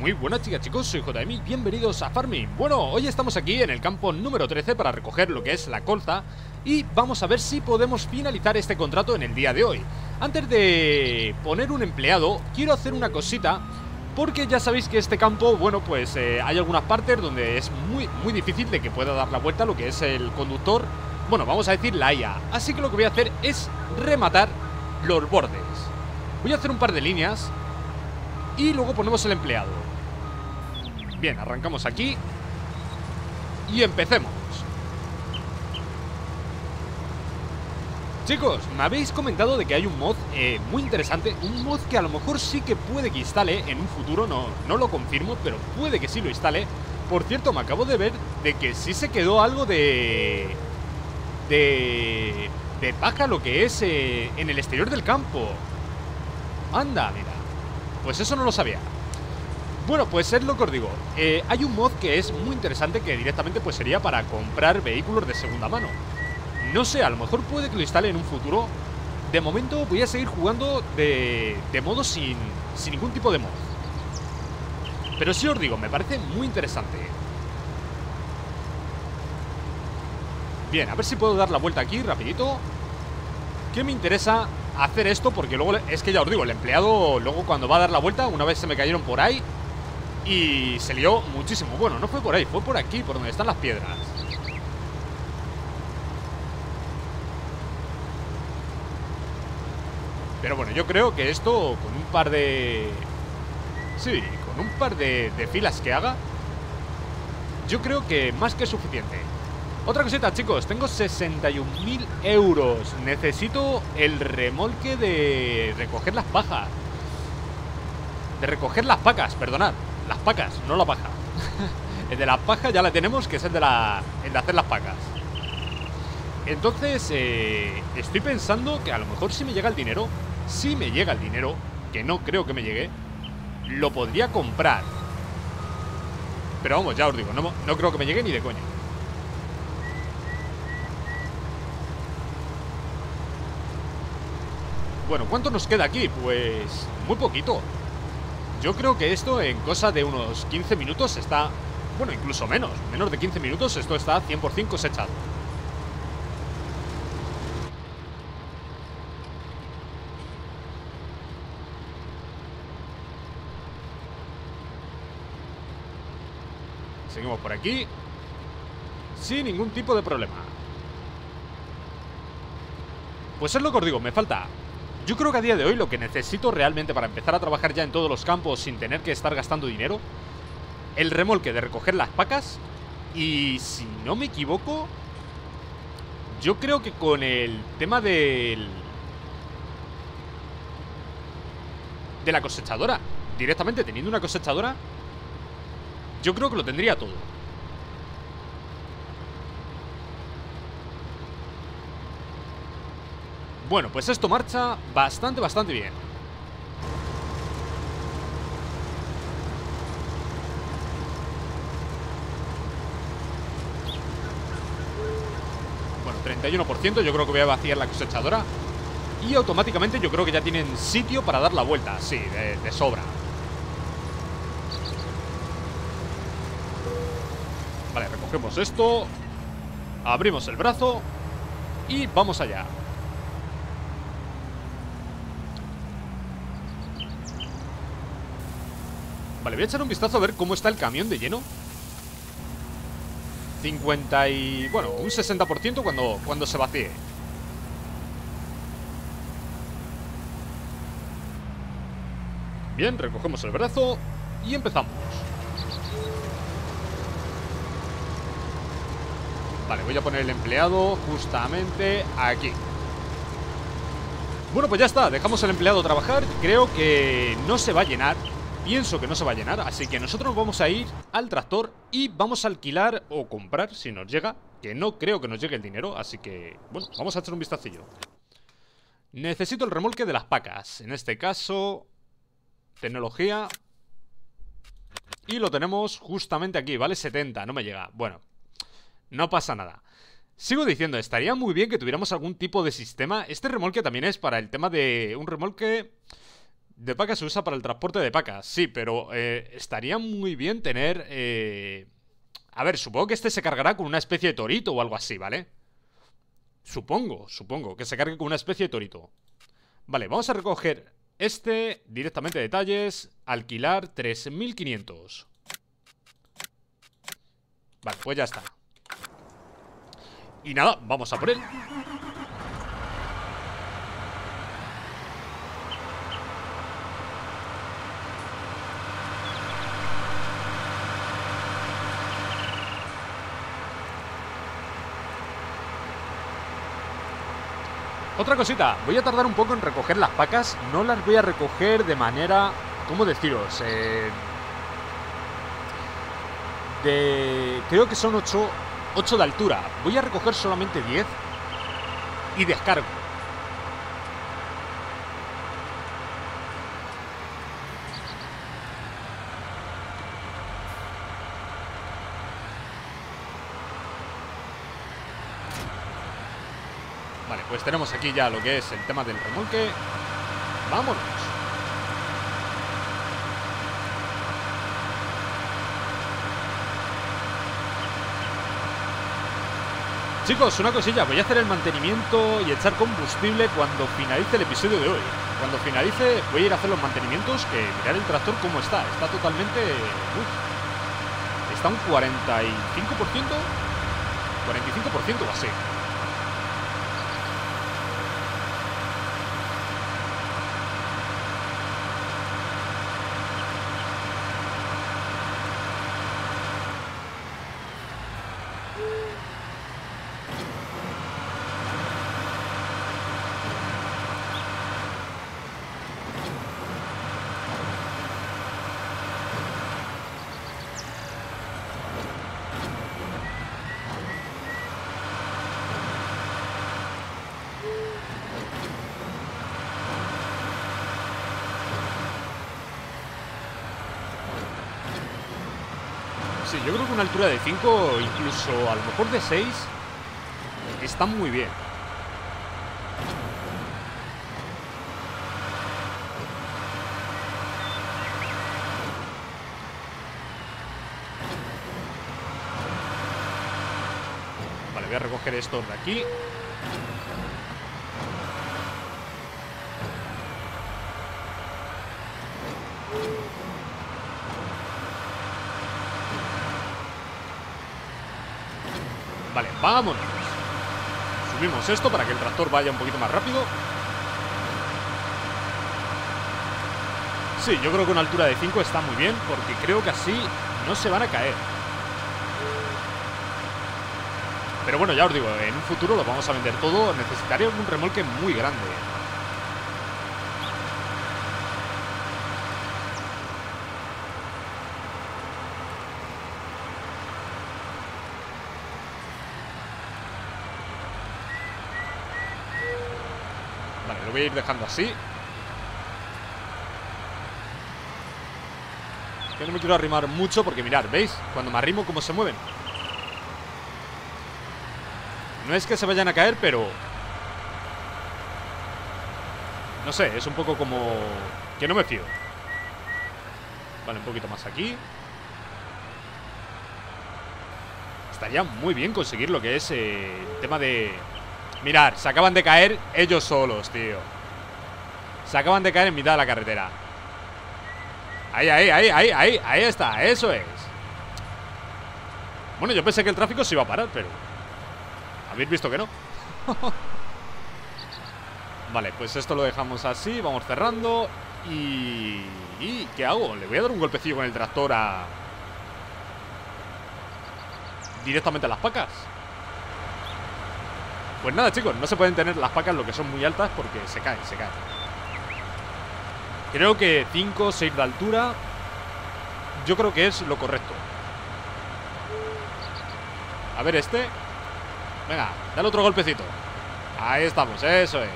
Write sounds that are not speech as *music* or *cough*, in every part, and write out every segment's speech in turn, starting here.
Muy buenas chicas chicos, soy JM bienvenidos a Farming. Bueno, hoy estamos aquí en el campo número 13 para recoger lo que es la colza Y vamos a ver si podemos finalizar este contrato en el día de hoy. Antes de poner un empleado, quiero hacer una cosita Porque ya sabéis que este campo, bueno, pues eh, hay algunas partes donde es muy, muy difícil de que pueda dar la vuelta lo que es el conductor Bueno, vamos a decir la IA Así que lo que voy a hacer es rematar los bordes. Voy a hacer un par de líneas y luego ponemos el empleado Bien, arrancamos aquí. Y empecemos. Chicos, me habéis comentado de que hay un mod eh, muy interesante. Un mod que a lo mejor sí que puede que instale en un futuro. No, no lo confirmo, pero puede que sí lo instale. Por cierto, me acabo de ver de que sí se quedó algo de... De... De paja lo que es eh, en el exterior del campo. Anda, mira. Pues eso no lo sabía bueno, pues es lo que os digo. Eh, Hay un mod que es muy interesante Que directamente pues sería para comprar vehículos de segunda mano. No sé, a lo mejor puede que lo instale en un futuro. De momento voy a seguir jugando de, de modo sin, sin ningún tipo de mod. Pero sí os digo, me parece muy interesante. Bien, a ver si puedo dar la vuelta aquí rapidito. ¿Qué me interesa hacer esto porque luego es que ya os digo, el empleado luego cuando va a dar la vuelta, una vez se me cayeron por ahí y se lió muchísimo. Bueno, no fue por ahí, fue por aquí, por donde están las piedras. Pero bueno, yo creo que esto con un par de... Sí, con un par de, filas que haga, yo creo que más que suficiente. Otra cosita, chicos, tengo 61.000 euros Necesito el remolque de recoger las pajas De recoger las pacas, perdonad Las pacas, no la paja. *laughs* El de las pajas ya la tenemos, que es el de, la, el de hacer las pacas. Entonces, eh, estoy pensando que a lo mejor si me llega el dinero Si me llega el dinero, que no creo que me llegue Lo podría comprar. Pero vamos, ya os digo, no, no creo que me llegue ni de coña. Bueno, ¿cuánto nos queda aquí? Pues muy poquito Yo creo que esto en cosa de unos 15 minutos está... Bueno, incluso menos Menos de 15 minutos esto está 100% cosechado Seguimos por aquí Sin ningún tipo de problema. Pues es lo que os digo, me falta yo creo que a día de hoy lo que necesito realmente para empezar a trabajar ya en todos los campos sin tener que estar gastando dinero El remolque de recoger las pacas Y si no me equivoco Yo creo que con el tema del... De la cosechadora Directamente teniendo una cosechadora Yo creo que lo tendría todo Bueno, pues esto marcha bastante, bastante bien. Bueno, 31% Yo creo que voy a vaciar la cosechadora. Y automáticamente yo creo que ya tienen sitio para dar la vuelta Sí, de, sobra. Vale, recogemos esto Abrimos el brazo Y vamos allá Vale, voy a echar un vistazo a ver cómo está el camión de lleno. 50 y... bueno, un 60% cuando, cuando se vacíe. Bien, recogemos el brazo Y empezamos. Vale, voy a poner el empleado justamente aquí. Bueno, pues ya está, dejamos al empleado trabajar. Creo que no se va a llenar Pienso que no se va a llenar, así que nosotros vamos a ir al tractor y vamos a alquilar o comprar si nos llega, que no creo que nos llegue el dinero, así que, bueno, vamos a echar un vistacillo. Necesito el remolque de las pacas, en este caso, tecnología, y lo tenemos justamente aquí, vale 70, no me llega, bueno, no pasa nada. Sigo diciendo, estaría muy bien que tuviéramos algún tipo de sistema, este remolque también es para el tema de un remolque De pacas se usa para el transporte de pacas, sí, pero eh, estaría muy bien tener... Eh... A ver, supongo que este se cargará con una especie de torito o algo así, ¿vale? Supongo, supongo, que se cargue con una especie de torito. Vale, vamos a recoger este Directamente detalles Alquilar 3500 Vale, pues ya está. Y nada, vamos a por él Otra cosita, voy a tardar un poco en recoger las pacas. No las voy a recoger de manera... ¿Cómo deciros? Eh, de... Creo que son 8, 8 de altura. Voy a recoger solamente 10 Y descargo pues tenemos aquí ya lo que es el tema del remolque. ¡Vámonos! Chicos, una cosilla, voy a hacer el mantenimiento y echar combustible cuando finalice el episodio de hoy. Cuando finalice voy a ir a hacer los mantenimientos, que mirar el tractor cómo está. Está totalmente... está un 45%. 45% o así. yo creo que una altura de 5, incluso a lo mejor de 6, está muy bien. Vale, voy a recoger esto de aquí. Vale, vámonos. Subimos esto para que el tractor vaya un poquito más rápido. Sí, yo creo que una altura de 5 está muy bien Porque creo que así no se van a caer. Pero bueno, ya os digo, en un futuro lo vamos a vender todo. Necesitaría un remolque muy grande voy a ir dejando así. Que no me quiero arrimar mucho porque mirad, ¿veis? Cuando me arrimo cómo se mueven No es que se vayan a caer, pero... No sé, es un poco como... Que no me fío. Vale, un poquito más aquí. Estaría muy bien conseguir lo que es eh, el tema de Mirar, se acaban de caer ellos solos, tío. Se acaban de caer en mitad de la carretera. Ahí, ahí, ahí, ahí, ahí Ahí está, eso es. Bueno, yo pensé que el tráfico se iba a parar, pero Habéis visto que no. *laughs* Vale, pues esto lo dejamos así Vamos cerrando. Y... ¿Y qué hago? Le voy a dar un golpecillo con el tractor a... Directamente a las pacas pues nada, chicos, no se pueden tener las pacas lo que son muy altas porque se caen, se caen. Creo que 5 o 6 de altura yo creo que es lo correcto. A ver este. Venga, dale otro golpecito. Ahí estamos, eso es.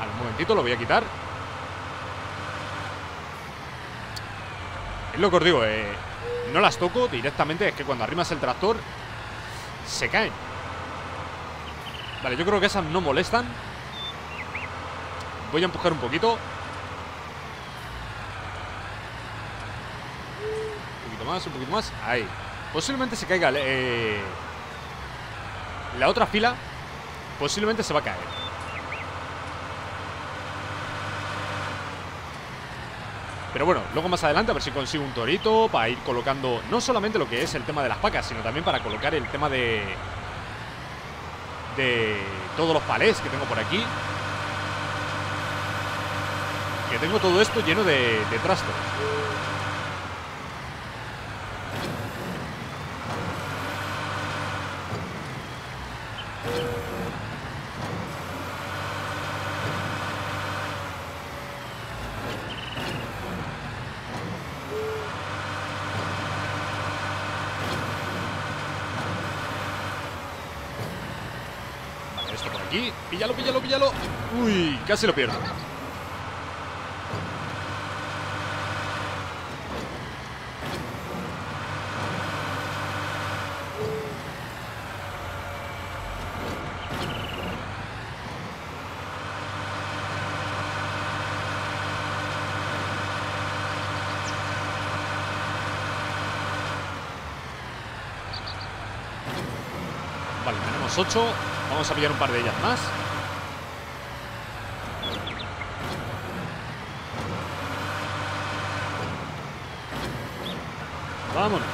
Al momentito lo voy a quitar. Es lo que os digo, eh, no las toco directamente Es que cuando arrimas el tractor Se caen Vale, yo creo que esas no molestan voy a empujar un poquito. Un poquito más, un poquito más. Ahí. Posiblemente se caiga eh, la otra fila. Posiblemente se va a caer. Pero bueno, luego más adelante a ver si consigo un torito para ir colocando no solamente lo que es el tema de las pacas, sino también para colocar el tema de... De todos los palés que tengo por aquí. Que tengo todo esto lleno de, de trastos. Píllalo, píllalo, píllalo. Uy, casi lo pierdo. Vale, tenemos 8 Vamos a pillar un par de ellas más Vámonos.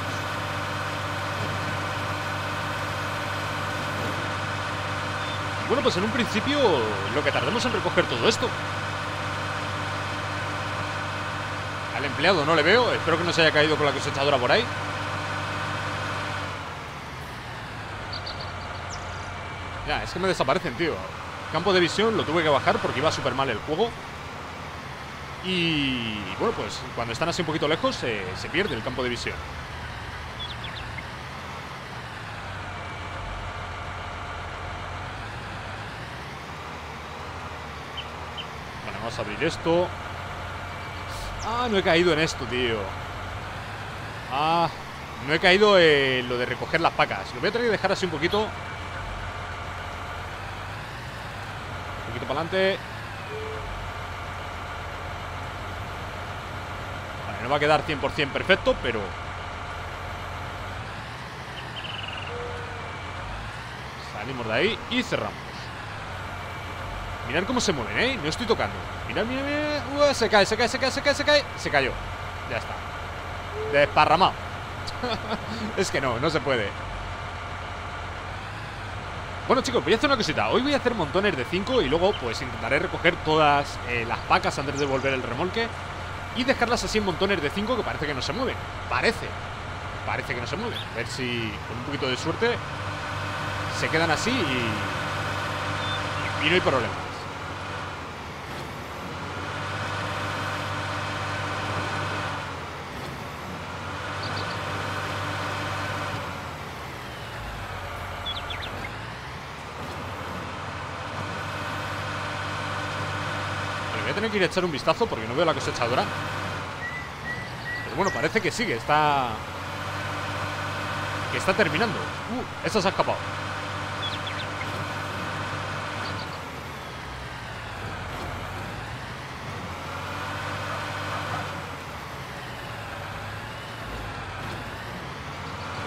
Bueno, pues en un principio lo que tardemos en recoger todo esto. Al empleado no le veo, espero que no se haya caído con la cosechadora por ahí. Es que me desaparecen, tío. Campo de visión lo tuve que bajar porque iba súper mal el juego. Y bueno, pues cuando están así un poquito lejos se pierde el campo de visión. Vale, vamos a abrir esto. Ah, no he caído en esto, tío. Ah, no he caído en lo de recoger las pacas. Lo voy a tener que dejar así un poquito. Para adelante. no va a quedar 100% perfecto, pero... Salimos de ahí y cerramos. Mirad cómo se mueven, ¿eh? No estoy tocando. Mirad, mirad, mirad. se cae, se cae, se cae, se cae, se cae. Se cayó. Ya está. Desparramado. *laughs* es que no, no se puede. Bueno chicos, voy a hacer una cosita Hoy voy a hacer montones de 5 y luego pues intentaré recoger todas eh, las pacas antes de volver el remolque y dejarlas así en montones de 5 que parece que no se mueven. Parece. Parece que no se mueven. A ver si con un poquito de suerte se quedan así y, y no hay problema. Tener que ir a echar un vistazo porque no veo la cosechadora. Pero bueno, parece que sigue, está... Que está terminando. Uh, esta se ha escapado.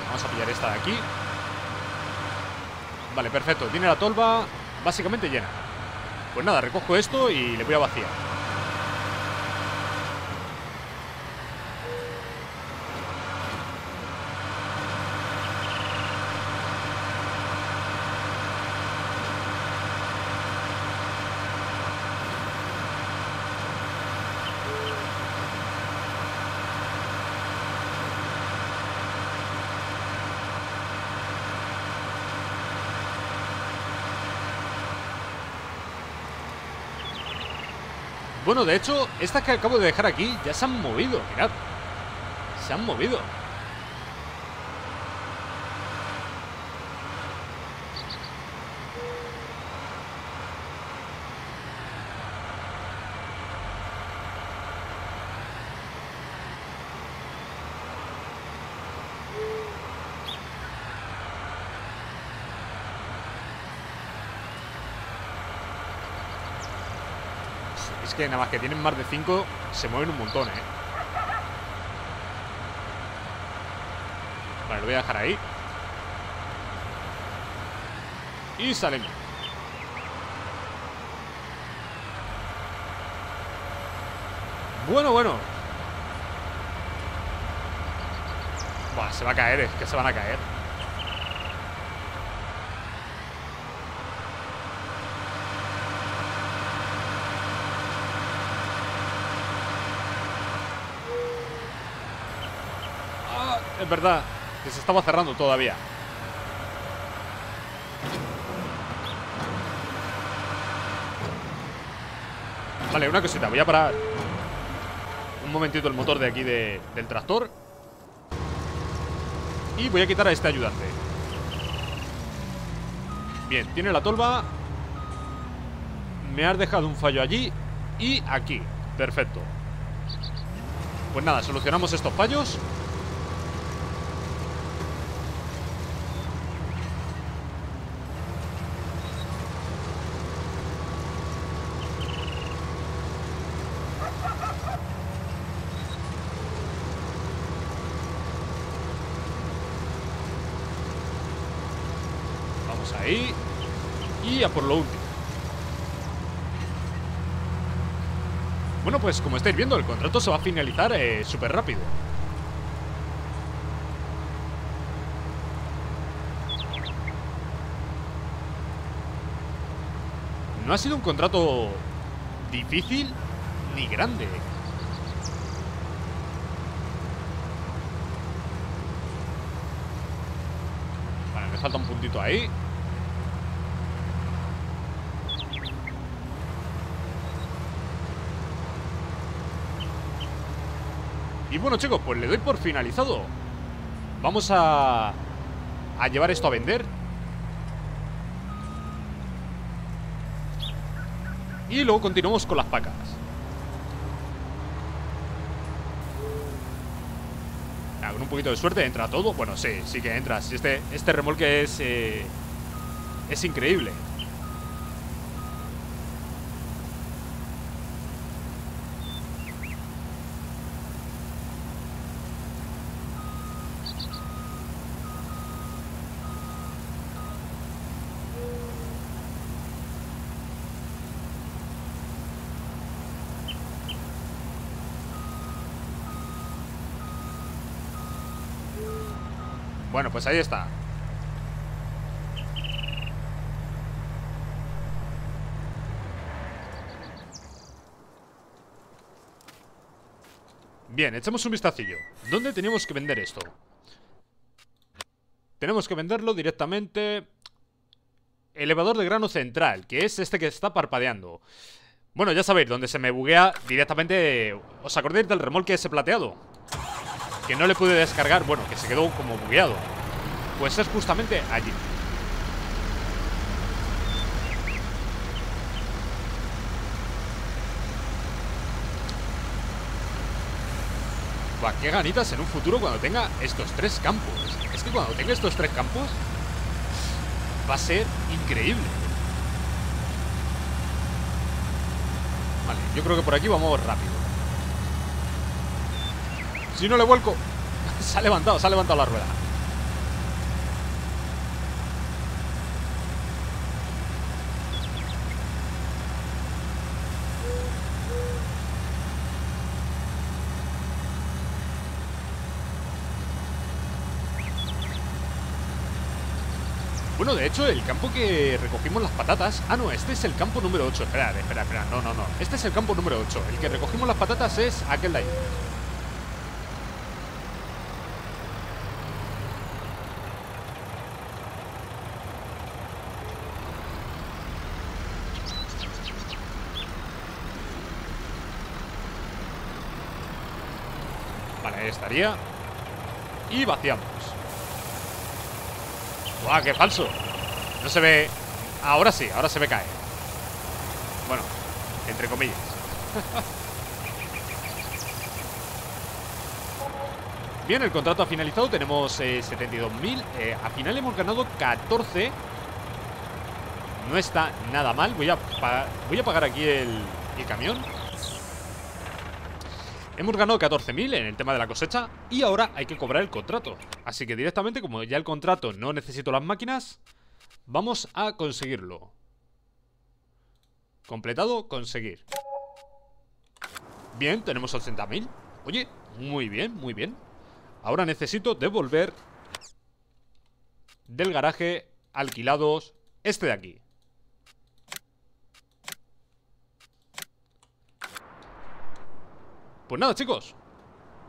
Vamos a pillar esta de aquí. Vale, perfecto. Tiene la tolva básicamente llena. Pues nada, recojo esto y le voy a vaciar. Bueno, de hecho, estas que acabo de dejar aquí ya se han movido, mirad. Se han movido. Que nada más que tienen más de 5 se mueven un montón, ¿eh? Vale, lo voy a dejar ahí. Y salimos. Bueno, bueno. Buah, se va a caer, es que se van a caer. Es verdad, que se estaba cerrando todavía. Vale, una cosita, voy a parar un momentito el motor de aquí del tractor Y voy a quitar a este ayudante. Bien, tiene la tolva Me has dejado un fallo allí Y aquí, perfecto. Pues nada, solucionamos estos fallos ahí Y a por lo último. Bueno, pues como estáis viendo, el contrato se va a finalizar eh, súper rápido. No ha sido un contrato difícil ni grande. Vale, me falta un puntito ahí Y bueno chicos, pues le doy por finalizado. Vamos a, a llevar esto a vender. Y luego continuamos con las pacas. Con un poquito de suerte entra todo. Bueno, sí, sí que entra. Este, este remolque es... Eh, es increíble Bueno, pues ahí está Bien, echemos un vistacillo ¿Dónde tenemos que vender esto? Tenemos que venderlo directamente Elevador de grano central Que es este que está parpadeando Bueno, ya sabéis, donde se me buguea directamente ¿Os acordáis del remolque ese plateado? Que no le pude descargar, bueno, que se quedó como bugueado. Pues es justamente allí. Buah, qué ganitas en un futuro cuando tenga estos tres campos. Es que cuando tenga estos tres campos va a ser increíble. Vale, yo creo que por aquí vamos rápido. Si no le vuelco. *laughs* Se ha levantado, se ha levantado la rueda. Bueno, de hecho, el campo que recogimos las patatas... Ah, no, este es el campo número 8 Espera, espera, espera, no, no, no. Este es el campo número 8 El que recogimos las patatas es aquel de ahí estaría. Y vaciamos. ¡Guau, qué falso! No se ve... Ahora sí, ahora se ve caer Bueno, entre comillas. *laughs* Bien, el contrato ha finalizado. Tenemos 72.000 eh, eh, A final hemos ganado 14 No está nada mal. Voy a, voy a pagar aquí el, el camión Hemos ganado 14.000 en el tema de la cosecha y ahora hay que cobrar el contrato. Así que directamente, como ya el contrato no necesito las máquinas, vamos a conseguirlo. Completado, conseguir. Bien, tenemos 80.000. Oye, muy bien, muy bien. Ahora necesito devolver del garaje alquilados este de aquí. Pues nada, chicos.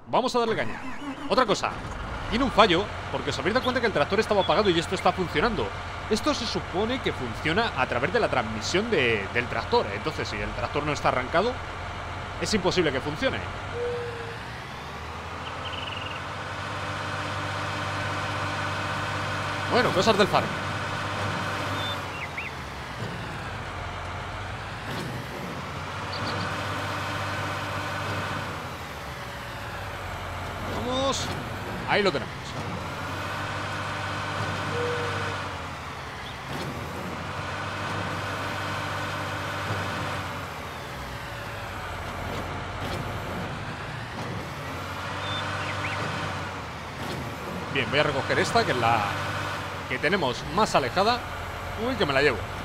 Vamos a darle caña. Otra cosa. Tiene un fallo Porque os habéis dado cuenta que el tractor estaba apagado y esto está funcionando. Esto se supone que funciona a través de la transmisión del tractor. Entonces, si el tractor no está arrancado Es imposible que funcione. Bueno, cosas del farm Ahí lo tenemos. Bien, voy a recoger esta, que es la que tenemos más alejada. Uy, que me la llevo.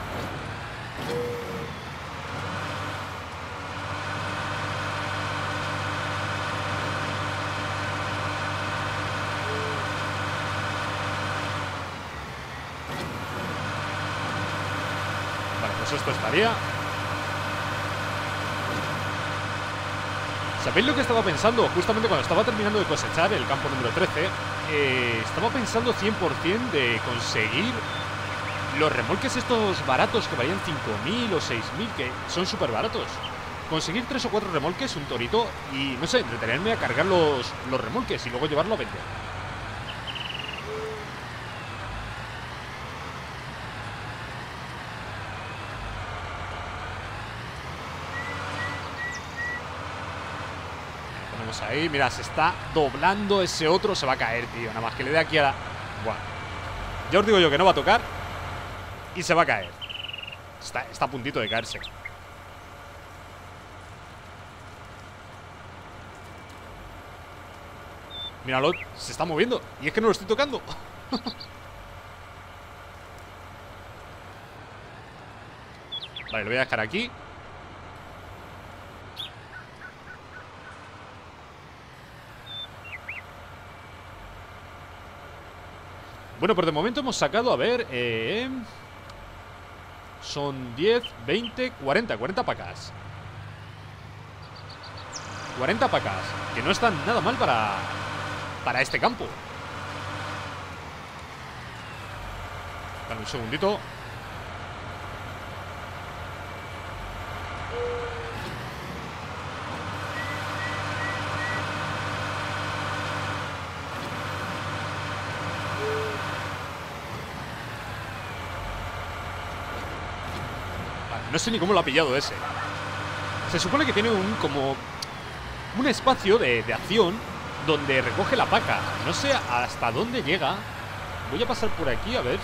¿Sabéis lo que estaba pensando? Justamente cuando estaba terminando de cosechar el campo número 13, eh, estaba pensando 100% de conseguir los remolques estos baratos que valían 5.000 o 6.000, que son súper baratos. Conseguir tres o cuatro remolques, un torito y, no sé, entretenerme a cargar los, los remolques y luego llevarlo a vender. Ahí. Mira, se está doblando ese otro. Se va a caer, tío. Nada más que le dé aquí a la... Buah. Ya os digo yo que no va a tocar. Y se va a caer. Está, está a puntito de caerse. Míralo, se está moviendo. Y es que no lo estoy tocando. *laughs* vale, lo voy a dejar aquí. Bueno, por de momento hemos sacado, a ver, eh, son 10, 20, 40, 40 pacas. 40 pacas, que no están nada mal para, para este campo. Dame un segundito. No sé ni cómo lo ha pillado ese. Se supone que tiene un como... Un espacio de, de acción donde recoge la paca. No sé hasta dónde llega. Voy a pasar por aquí a ver.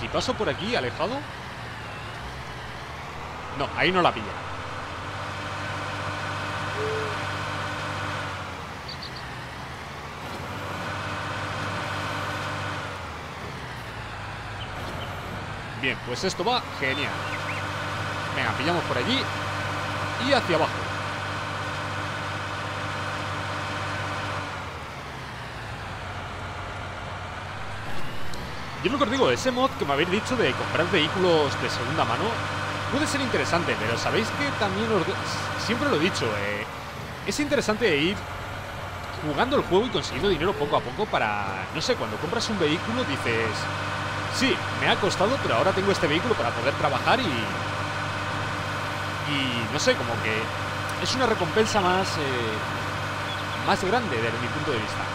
Si paso por aquí, alejado. No, ahí no la pilla. Bien, pues esto va genial. Venga, pillamos por allí Y hacia abajo. Yo lo que os digo, ese mod que me habéis dicho de comprar vehículos de segunda mano puede ser interesante, pero sabéis que también os... Siempre lo he dicho, eh, es interesante ir jugando el juego y consiguiendo dinero poco a poco para... No sé, cuando compras un vehículo dices... Sí, me ha costado, pero ahora tengo este vehículo para poder trabajar y... No sé, como que es una recompensa más... Eh, más grande desde mi punto de vista.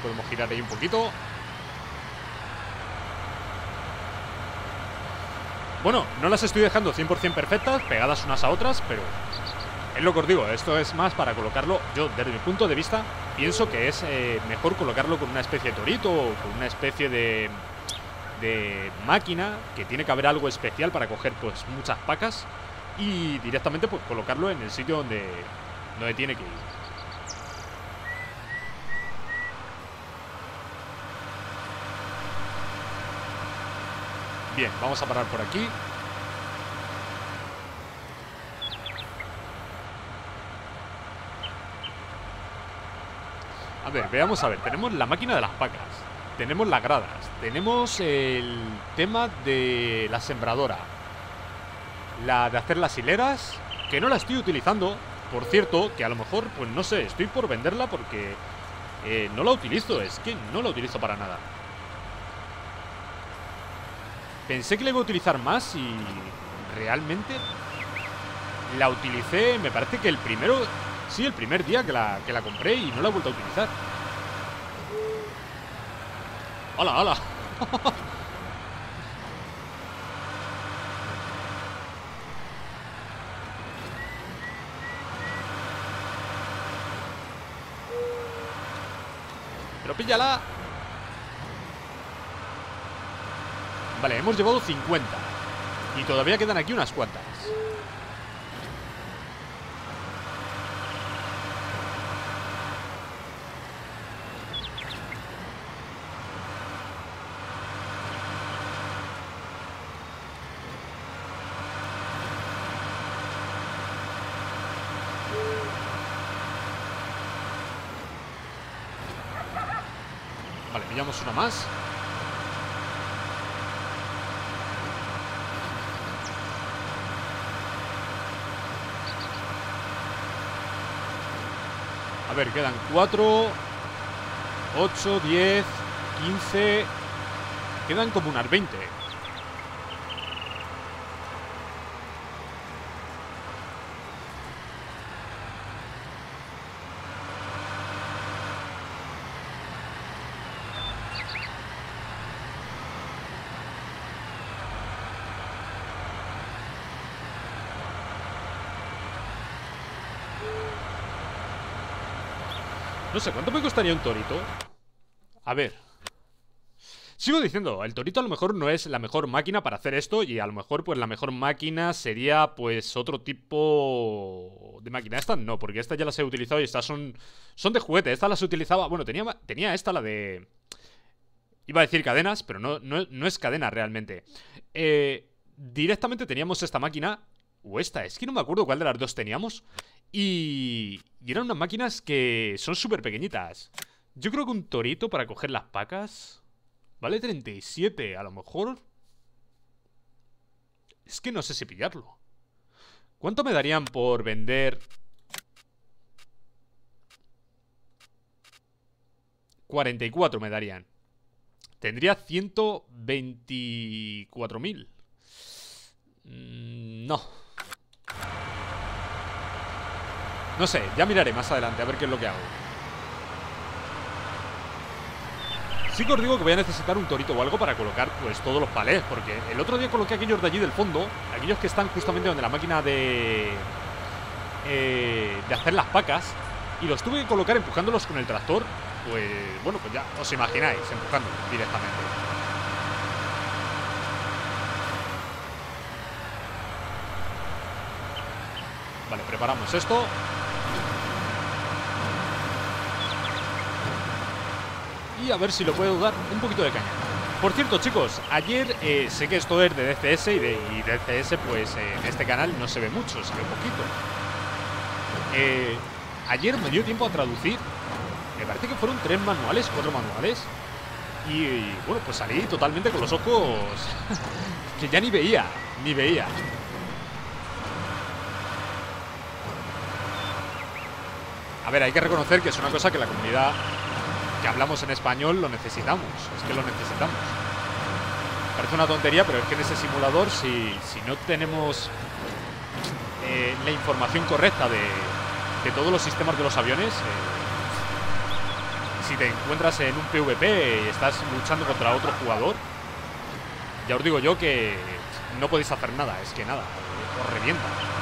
Podemos girar ahí un poquito Bueno, no las estoy dejando 100% perfectas, pegadas unas a otras, pero es lo que os digo, esto es más para colocarlo, yo desde mi punto de vista pienso que es eh, mejor colocarlo con una especie de torito o con una especie de, de máquina, que tiene que haber algo especial para coger pues muchas pacas y directamente pues colocarlo en el sitio donde, donde tiene que ir. Bien, vamos a parar por aquí A ver, veamos a ver. Tenemos la máquina de las pacas. Tenemos las gradas. Tenemos el tema de la sembradora. La de hacer las hileras. Que no la estoy utilizando. Por cierto, que a lo mejor, pues no sé, estoy por venderla porque eh, no la utilizo. Es que no la utilizo para nada. Pensé que la iba a utilizar más y realmente la utilicé, me parece que el primero Sí, el primer día que la, que la compré y no la he vuelto a utilizar. ¡Hala, hala! *laughs* Pero píllala. Vale, hemos llevado 50. Y todavía quedan aquí unas cuantas. una más. A ver, quedan 4, 8, 10, 15... Quedan como unas 20. No sé, ¿cuánto me costaría un torito? A ver. Sigo diciendo, el torito a lo mejor no es la mejor máquina para hacer esto Y a lo mejor pues la mejor máquina sería pues otro tipo de máquina. Esta no, porque esta ya las he utilizado y estas son, son de juguete. Esta las utilizaba, bueno, tenía, tenía esta la de... Iba a decir cadenas, pero no, no, es cadena realmente. Eh, Directamente teníamos esta máquina O esta, es que no me acuerdo cuál de las dos teníamos y, y eran unas máquinas que son súper pequeñitas. Yo creo que un torito para coger las pacas vale 37. A lo mejor... Es que no sé si pillarlo. ¿Cuánto me darían por vender... 44 me darían. Tendría 124.000. Mm, no. No sé, ya miraré más adelante a ver qué es lo que hago. Sí que os digo que voy a necesitar un torito o algo para colocar pues todos los palés Porque el otro día coloqué aquellos de allí del fondo Aquellos que están justamente donde la máquina de... Eh, de hacer las pacas Y los tuve que colocar empujándolos con el tractor Pues bueno, pues ya os imagináis Empujándolos directamente. Vale, preparamos esto y a ver si lo puedo dar un poquito de caña. Por cierto, chicos, ayer eh, sé que esto es de DCS y de y DCS, pues eh, en este canal no se ve mucho, se ve poquito. Eh, ayer me dio tiempo a traducir, me parece que fueron tres manuales, cuatro manuales. Y, bueno, pues salí totalmente con los ojos *laughs* que ya ni veía, ni veía. A ver, hay que reconocer que es una cosa que la comunidad que hablamos en español lo necesitamos, es que lo necesitamos. Parece una tontería, pero es que en ese simulador, si, no tenemos eh, la información correcta de, de, todos los sistemas de los aviones, eh, si te encuentras en un PvP y estás luchando contra otro jugador, ya os digo yo que no podéis hacer nada. Es que nada, os revienta.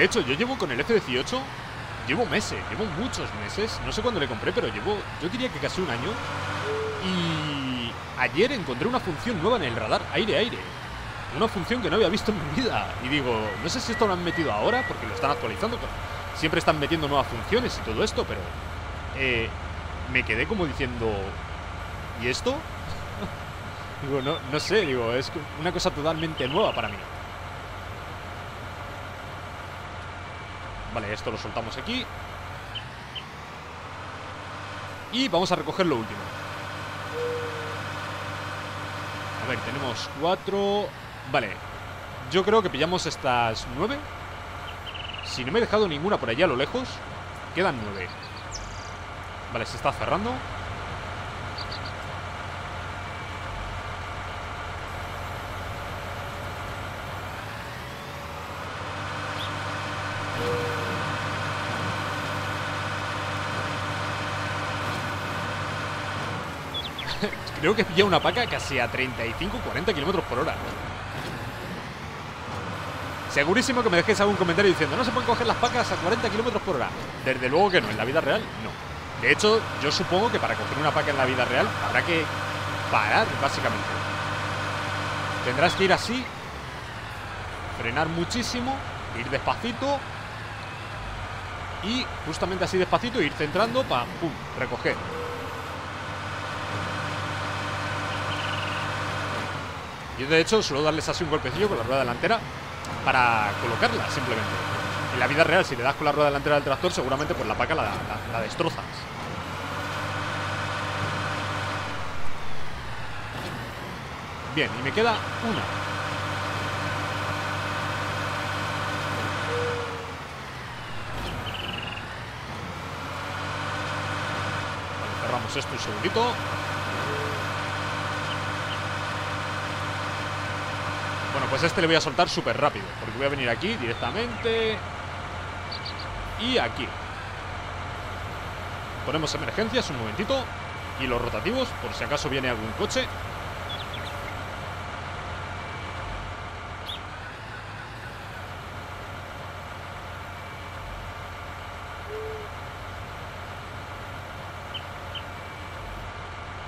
De hecho, yo llevo con el F-18 Llevo meses, llevo muchos meses No sé cuándo le compré, pero llevo, yo diría que casi un año. Y ayer encontré una función nueva en el radar Aire-aire Una función que no había visto en mi vida. Y digo, no sé si esto lo han metido ahora Porque lo están actualizando Siempre están metiendo nuevas funciones y todo esto Pero eh, me quedé como diciendo ¿Y esto? *laughs* digo, no, no sé, digo, es una cosa totalmente nueva para mí Vale, esto lo soltamos aquí. Y vamos a recoger lo último. A ver, tenemos cuatro. Vale Yo creo que pillamos estas nueve. Si no me he dejado ninguna por allá a lo lejos Quedan nueve. Vale, se está cerrando Creo que pilla una paca casi a 35-40 kilómetros por hora. Segurísimo que me dejéis algún comentario diciendo No se pueden coger las pacas a 40 kilómetros por hora Desde luego que no, en la vida real no. De hecho, yo supongo que para coger una paca en la vida real Habrá que parar, básicamente. Tendrás que ir así Frenar muchísimo Ir despacito Y justamente así despacito Ir centrando para, pum, recoger Yo de hecho suelo darles así un golpecillo con la rueda delantera para colocarla simplemente. En la vida real, si le das con la rueda delantera del tractor, seguramente por la paca la, la destrozas. Bien, y me queda una. cerramos esto un segundito. Pues este le voy a soltar súper rápido Porque voy a venir aquí directamente Y aquí. Ponemos emergencias un momentito Y los rotativos, por si acaso viene algún coche.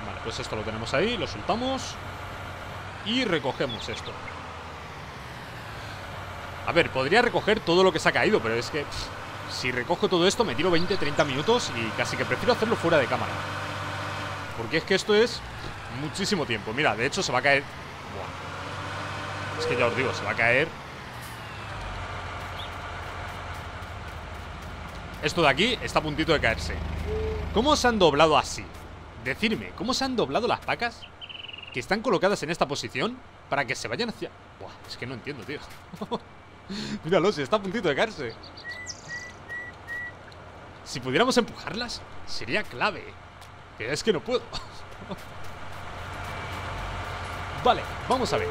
Vale, pues esto lo tenemos ahí, lo soltamos Y recogemos esto a ver, podría recoger todo lo que se ha caído, pero es que si recojo todo esto me tiro 20, 30 minutos y casi que prefiero hacerlo fuera de cámara. Porque es que esto es muchísimo tiempo. Mira, de hecho se va a caer... Es que ya os digo, se va a caer... Esto de aquí está a puntito de caerse. ¿Cómo se han doblado así? Decidme, ¿cómo se han doblado las pacas que están colocadas en esta posición para que se vayan hacia... Buah, es que no entiendo, tío. *laughs* *laughs* Míralo, si está a puntito de caerse. Si pudiéramos empujarlas, sería clave. Pero es que no puedo. *laughs* vale, vamos a ver.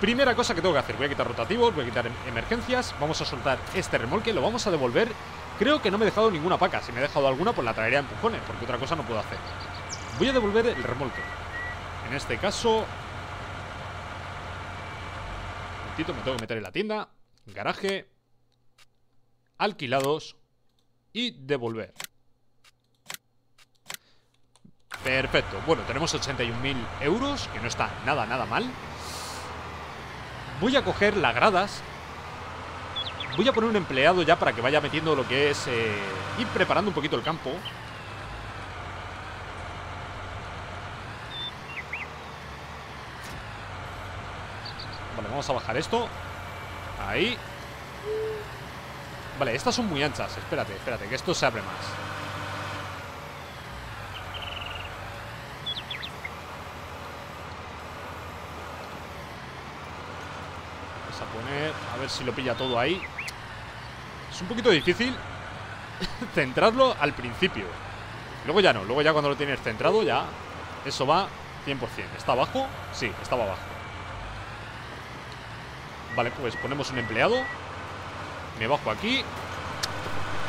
Primera cosa que tengo que hacer, voy a quitar rotativos, voy a quitar em- emergencias Vamos a soltar este remolque, lo vamos a devolver Creo que no me he dejado ninguna paca Si me he dejado alguna, pues la traería a empujones Porque otra cosa no puedo hacer Voy a devolver el remolque En este caso me tengo que meter en la tienda Garaje Alquilados Y devolver. Perfecto, bueno, tenemos 81.000 euros Que no está nada, nada mal. Voy a coger las gradas. Voy a poner un empleado ya para que vaya metiendo lo que es eh, Ir preparando un poquito el campo. Vale, vamos a bajar esto Ahí. Vale, estas son muy anchas. Espérate, espérate, que esto se abre más. Vamos a poner A ver si lo pilla todo ahí. Es un poquito difícil *laughs* Centrarlo al principio. Luego ya no, luego ya cuando lo tienes centrado Ya eso va 100% ¿Está abajo? Sí, estaba abajo Vale, pues ponemos un empleado. Me bajo aquí.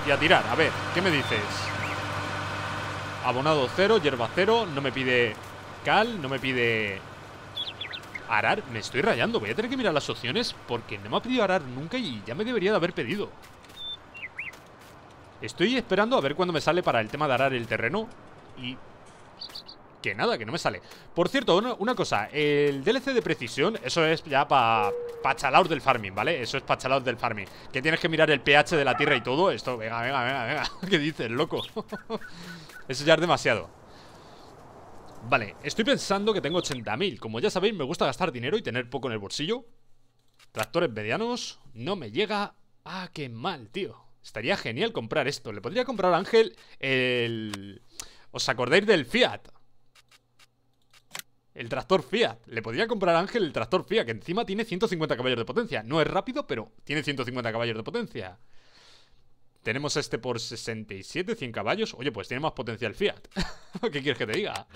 Y a tirar, a ver, ¿qué me dices? Abonado cero, hierba cero. No me pide cal, no me pide Arar, me estoy rayando. Voy a tener que mirar las opciones Porque no me ha pedido arar nunca y ya me debería de haber pedido. Estoy esperando a ver cuándo me sale para el tema de arar el terreno Y que nada, que no me sale. Por cierto, una, cosa El DLC de precisión, eso es ya para pa chalaos del farming, ¿vale? Eso es para del farming. Que tienes que mirar el pH de la tierra y todo Esto, venga, venga, venga, venga *laughs* ¿Qué dices, loco? *laughs* eso ya es demasiado. Vale, estoy pensando que tengo 80.000 Como ya sabéis, me gusta gastar dinero y tener poco en el bolsillo. Tractores medianos No me llega... Ah, qué mal, tío. Estaría genial comprar esto. Le podría comprar a Ángel el... ¿Os acordáis del Fiat? El tractor Fiat. Le podría comprar a Ángel el tractor Fiat, que encima tiene 150 caballos de potencia. No es rápido, pero tiene 150 caballos de potencia. Tenemos este por 67, 100 caballos. Oye, pues tiene más potencia el Fiat. *laughs* ¿Qué quieres que te diga?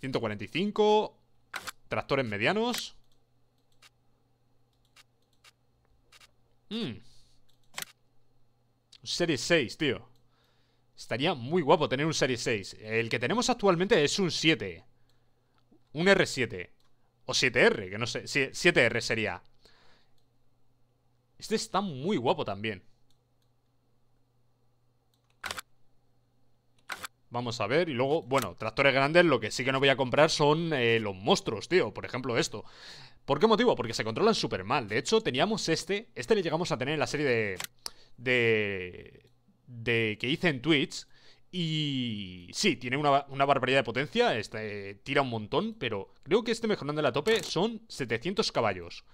145. Tractores medianos. Mmm. Serie 6, tío. Estaría muy guapo tener un Serie 6 El que tenemos actualmente es un 7 Un R7 O 7R, que no sé. 7R sería. Este está muy guapo también. Vamos a ver, y luego, bueno, tractores grandes Lo que sí que no voy a comprar son eh, los monstruos, tío. Por ejemplo esto. ¿Por qué motivo? Porque se controlan súper mal. De hecho, teníamos este Este le llegamos a tener en la serie de... De de que hice en Twitch. Y sí, tiene una, barbaridad de potencia, este, tira un montón, pero creo que este mejorando la tope son 700 caballos.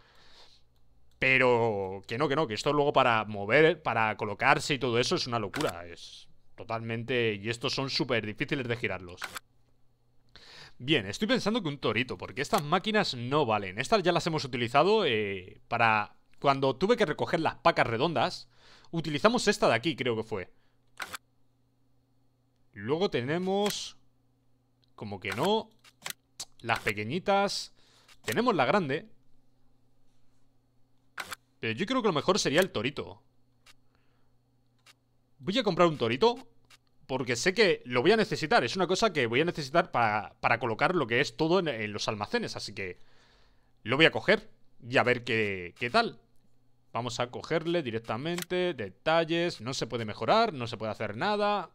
Pero que no, que no, que esto luego para mover, para colocarse y todo eso es una locura. Es totalmente... Y estos son súper difíciles de girarlos. Bien, estoy pensando que un torito, porque estas máquinas no valen. Estas ya las hemos utilizado eh, para... Cuando tuve que recoger las pacas redondas, Utilizamos esta de aquí, creo que fue. Luego tenemos... Como que no Las pequeñitas. Tenemos la grande. Pero yo creo que lo mejor sería el torito. Voy a comprar un torito Porque sé que lo voy a necesitar. Es una cosa que voy a necesitar para, colocar lo que es todo en, en, los almacenes Así que lo voy a coger Y a ver qué, qué tal Vamos a cogerle directamente Detalles, no se puede mejorar No se puede hacer nada.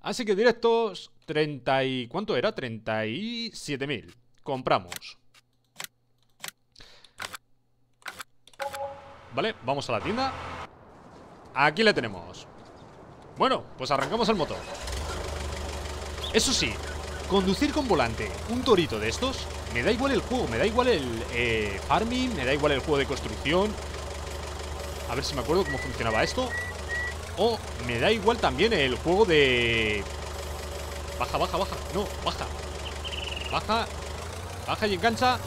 Así que directos 30 y... ¿Cuánto era? 37.000 Compramos. Vale, vamos a la tienda. Aquí le tenemos. Bueno, pues arrancamos el motor. Eso sí Conducir con volante Un torito de estos Me da igual el juego, me da igual el eh, farming Me da igual el juego de construcción a ver si me acuerdo cómo funcionaba esto. O me da igual también el juego de... Baja, baja, baja. No, baja. Baja Baja y engancha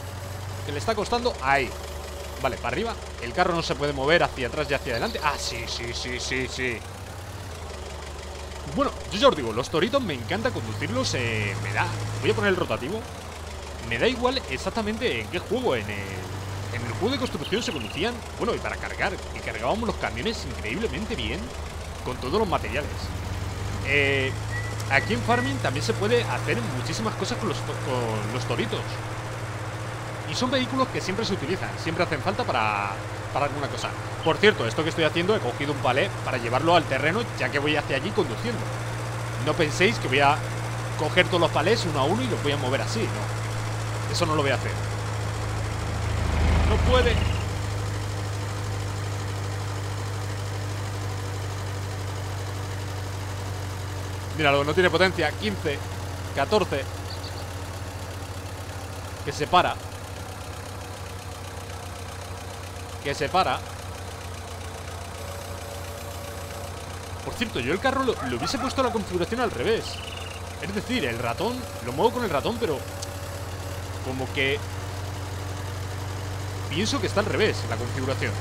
Que le está costando Ahí. Vale, para arriba. El carro no se puede mover hacia atrás y hacia adelante. Ah, sí, sí, sí, sí, sí. Bueno, yo ya os digo Los toritos me encanta conducirlos eh, Me da Voy a poner el rotativo. Me da igual exactamente en qué juego En el en el juego de construcción se conducían, bueno, y para cargar, y cargábamos los camiones increíblemente bien con todos los materiales. Eh, aquí en Farming también se puede hacer muchísimas cosas con los, con los toritos. Y son vehículos que siempre se utilizan, siempre hacen falta para, para alguna cosa. Por cierto, esto que estoy haciendo, he cogido un palé para llevarlo al terreno, ya que voy hacia allí conduciendo. No penséis que voy a coger todos los palés uno a uno y los voy a mover así, no. Eso no lo voy a hacer no puede. Míralo, no tiene potencia. 15, 14. Que se para. Que se para. Por cierto, yo el carro lo, lo, hubiese puesto la configuración al revés. Es decir, el ratón, lo muevo con el ratón, pero como que pienso que está al revés la configuración.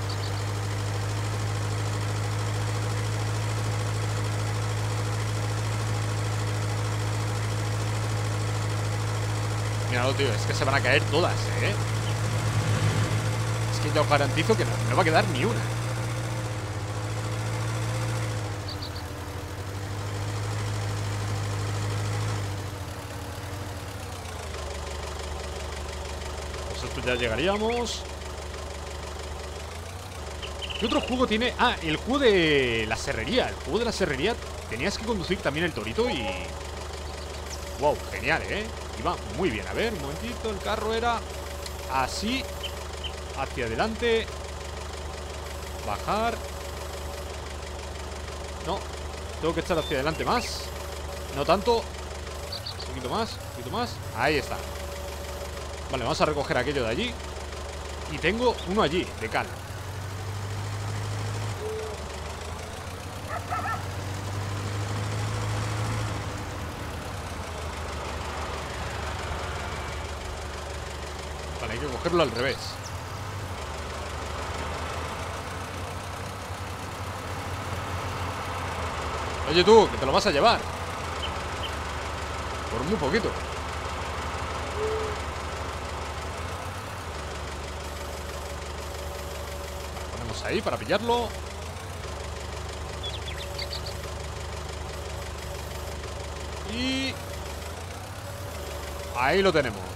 Míralo, tío, es que se van a caer todas, ¿eh? Es que ya os garantizo que no, no va a quedar ni una. Pues ya llegaríamos ¿Qué otro juego tiene? Ah, el juego de la serrería. El juego de la serrería tenías que conducir también el torito y... Wow, genial, ¿eh? Iba muy bien. A ver, un momentito. El carro era así. Hacia adelante. Bajar. No. Tengo que echar hacia adelante más. No tanto. Un poquito más. Un poquito más. Ahí está. Vale, vamos a recoger aquello de allí. Y tengo uno allí, de cal. Cogerlo al revés. Oye tú, que te lo vas a llevar. Por muy poquito. Ponemos ahí para pillarlo. Y... Ahí lo tenemos.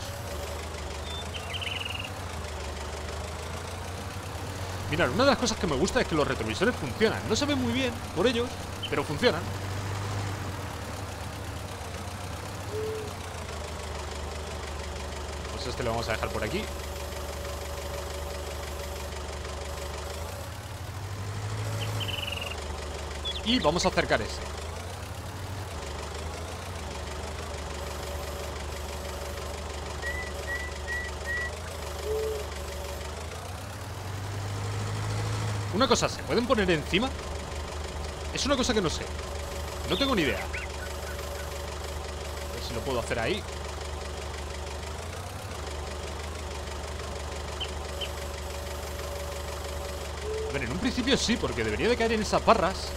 Mirad, una de las cosas que me gusta es que los retrovisores funcionan. No se ven muy bien por ellos, pero funcionan. Pues este lo vamos a dejar por aquí. Y vamos a acercar ese. Una cosa, ¿se pueden poner encima? Es una cosa que no sé. No tengo ni idea. A ver si lo puedo hacer ahí. A ver, en un principio sí Porque debería de caer en esas barras.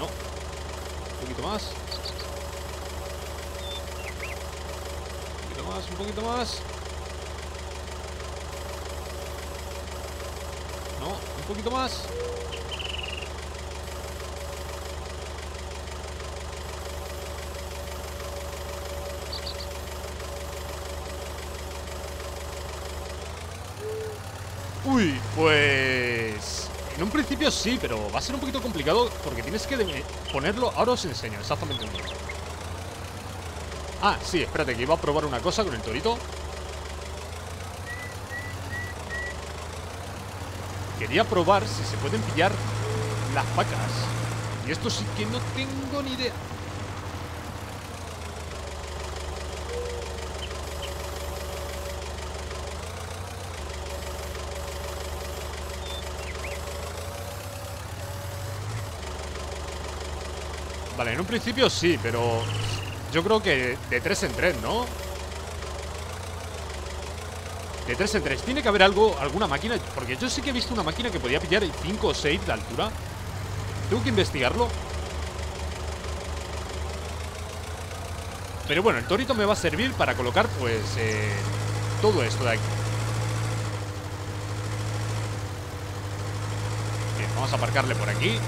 No. Un poquito más. Un poquito más, un poquito más No, un poquito más Uy, pues... En un principio sí, pero va a ser un poquito complicado porque tienes que ponerlo... Ahora os enseño exactamente dónde. Ah, sí, espérate, que iba a probar una cosa con el torito. Quería probar si se pueden pillar las vacas. Y esto sí que no tengo ni idea. Vale, en un principio sí, pero yo creo que de 3 en 3, ¿no? De 3 en 3 Tiene que haber algo, alguna máquina Porque yo sí que he visto una máquina que podía pillar 5 o 6 de altura. Tengo que investigarlo. Pero bueno, el torito me va a servir para colocar pues eh, Todo esto de aquí. Bien, vamos a aparcarle por aquí.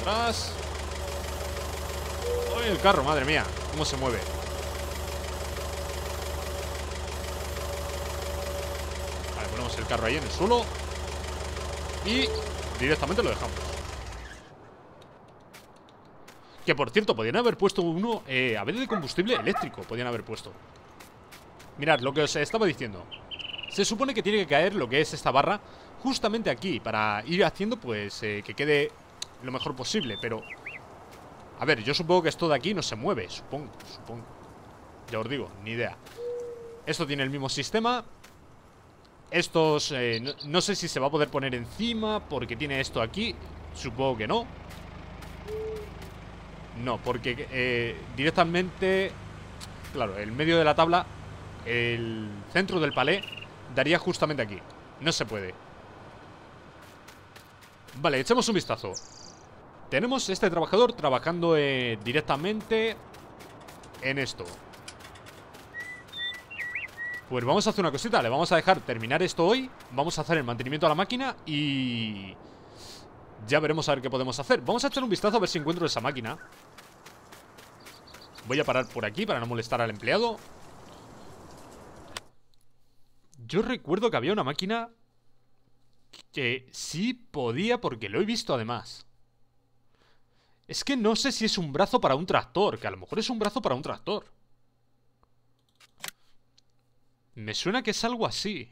Atrás ¡Uy, el carro! Madre mía, cómo se mueve Vale, ponemos el carro ahí en el suelo. Y directamente lo dejamos. Que por cierto, podrían haber puesto uno eh, A vez de combustible eléctrico Podrían haber puesto. Mirad, lo que os estaba diciendo. Se supone que tiene que caer lo que es esta barra Justamente aquí Para ir haciendo pues eh, que quede lo mejor posible, pero... A ver, yo supongo que esto de aquí no se mueve, supongo, supongo. Ya os digo, ni idea. Esto tiene el mismo sistema. Estos, eh, no, sé si se va a poder poner encima porque tiene esto aquí. Supongo que no. No, porque eh, directamente... Claro, el medio de la tabla, el centro del palé, daría justamente aquí. No se puede. Vale, echemos un vistazo. Tenemos este trabajador trabajando eh, directamente en esto. Pues vamos a hacer una cosita, le vamos a dejar terminar esto hoy Vamos a hacer el mantenimiento a la máquina y... Ya veremos a ver qué podemos hacer. Vamos a echar un vistazo a ver si encuentro esa máquina. Voy a parar por aquí para no molestar al empleado. Yo recuerdo que había una máquina Que sí podía porque lo he visto además Es que no sé si es un brazo para un tractor Que a lo mejor es un brazo para un tractor Me suena que es algo así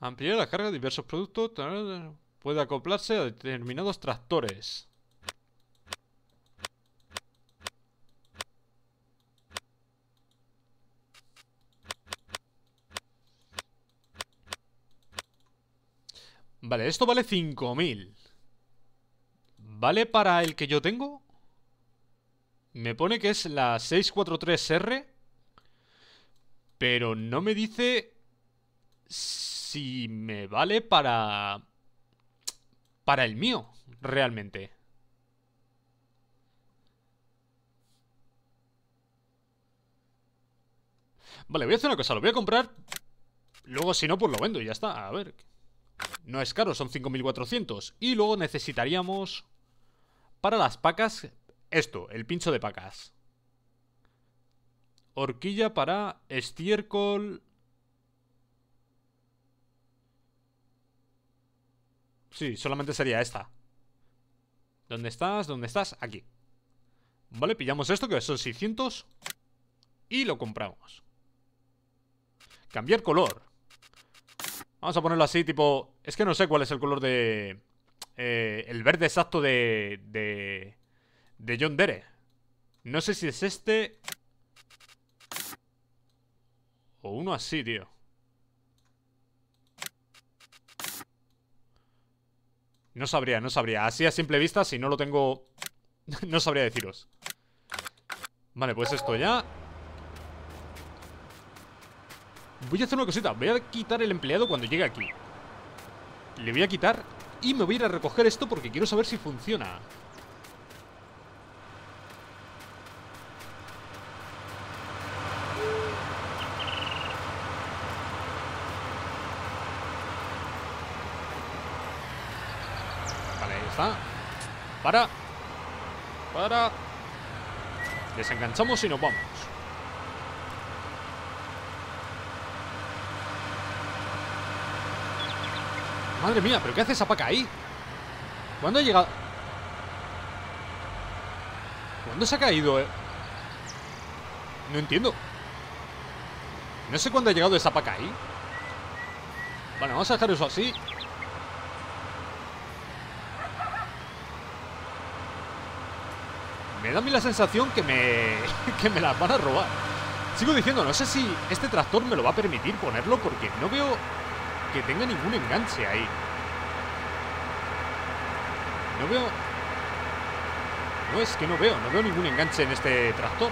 Ampliar la carga de diversos productos. Puede acoplarse a determinados tractores. Vale, esto vale 5.000 ¿Vale para el que yo tengo? Me pone que es la 643R Pero no me dice si me vale para... Para el mío, realmente. Vale, voy a hacer una cosa, lo voy a comprar Luego si no, pues lo vendo y ya está A ver No es caro, son 5.400 Y luego necesitaríamos Para las pacas Esto, el pincho de pacas. Horquilla para estiércol. Sí, solamente sería esta. ¿Dónde estás? ¿Dónde estás? Aquí. Vale, pillamos esto que son 600 Y lo compramos. Cambiar color Vamos a ponerlo así, tipo... Es que no sé cuál es el color de... Eh, el verde exacto de... De... De John Dere. No sé si es este O uno así, tío. No sabría, no sabría. Así a simple vista, si no lo tengo *laughs* No sabría deciros. Vale, pues esto ya Voy a hacer una cosita Voy a quitar el empleado cuando llegue aquí Le voy a quitar Y me voy a ir a recoger esto porque quiero saber si funciona Para. Para. Desenganchamos y nos vamos. Madre mía, ¿pero qué hace esa paca ahí? ¿Cuándo ha llegado? ¿Cuándo se ha caído? Eh? No entiendo No sé cuándo ha llegado esa paca ahí Vale, vamos a dejar eso así Me da a mí la sensación que me, *laughs* que me las van a robar Sigo diciendo, no sé si este tractor me lo va a permitir ponerlo Porque no veo que tenga ningún enganche ahí. No veo... No, es que no veo, no veo ningún enganche en este tractor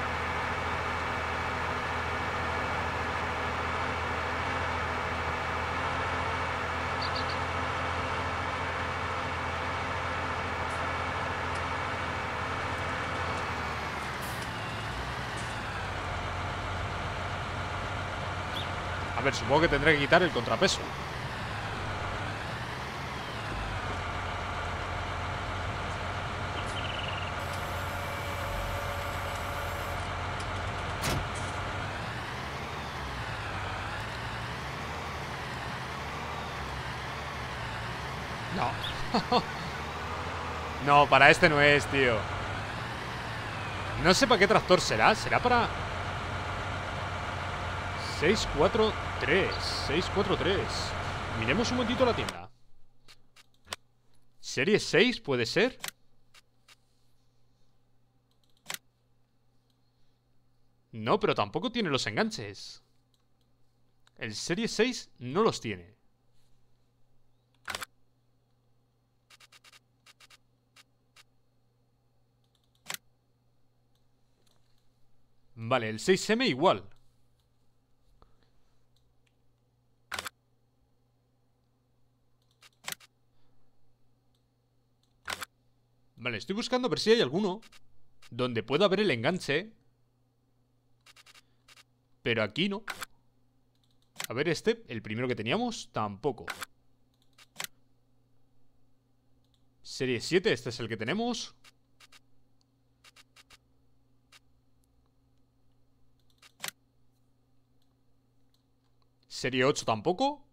ver, supongo que tendré que quitar el contrapeso. No. *laughs* No, para este no es, tío. No sé para qué tractor será. ¿Será para...? 643 643 Miremos un momentito la tienda. Serie 6 puede ser No, pero tampoco tiene los enganches. El Serie 6 no los tiene. Vale, el 6M igual Vale, estoy buscando a ver si hay alguno Donde pueda haber el enganche Pero aquí no A ver, este, el primero que teníamos, tampoco. Serie 7, este es el que tenemos. Serie 8 tampoco.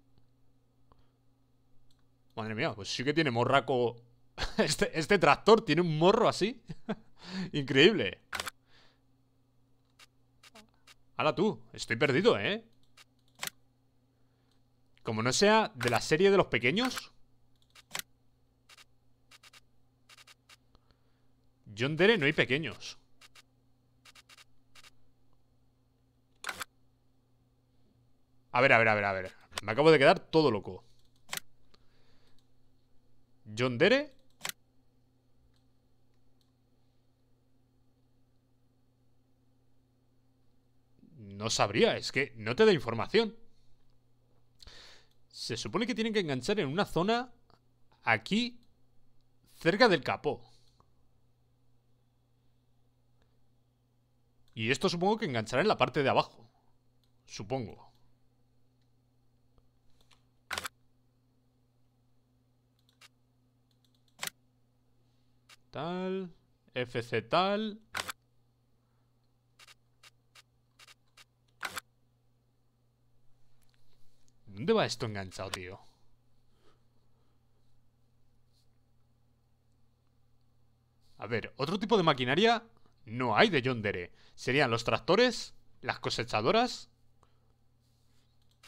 Madre mía, pues sí que tiene morraco. *laughs* Este, este tractor tiene un morro así. *laughs* Increíble. Hala tú, estoy perdido, ¿eh? Como no sea de la serie de los pequeños John Dere no hay pequeños A ver, a ver, a ver, a ver Me acabo de quedar todo loco John Dere No sabría, es que no te da información se supone que tienen que enganchar en una zona aquí, cerca del capó. Y esto supongo que enganchará en la parte de abajo. Supongo. Tal. FC tal. ¿Dónde va esto enganchado, tío? A ver, otro tipo de maquinaria no hay de John. Serían los tractores, las cosechadoras,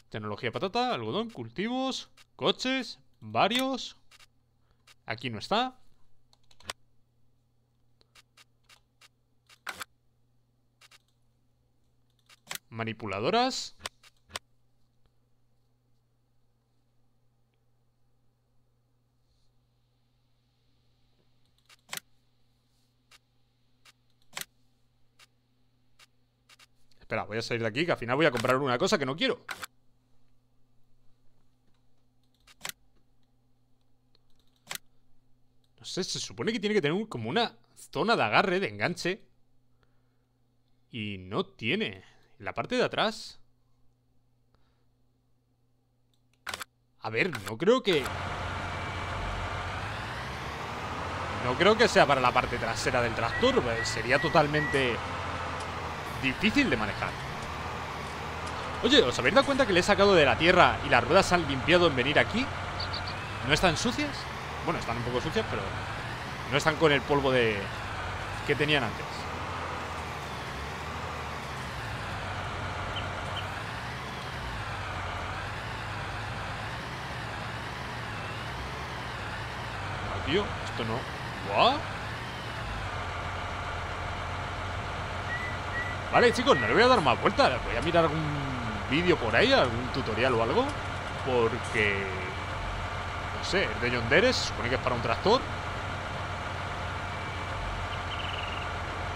tecnología patata, algodón, cultivos, coches, varios. Aquí no está. Manipuladoras. Espera, voy a salir de aquí Que al final voy a comprar una cosa que no quiero. No sé, se supone que tiene que tener como una zona de agarre, de enganche. Y no tiene. En la parte de atrás. A ver, no creo que... No creo que sea para la parte trasera del tractor pues Sería totalmente difícil de manejar. Oye, ¿os habéis dado cuenta que le he sacado de la tierra y las ruedas se han limpiado en venir aquí? ¿No están sucias? Bueno, están un poco sucias, pero no están con el polvo de que tenían antes. No, tío, esto no. ¿What? Vale, chicos, no le voy a dar más vueltas. Voy a mirar algún vídeo por ahí Algún tutorial o algo Porque... No sé, el de John Deere Se supone que es para un tractor.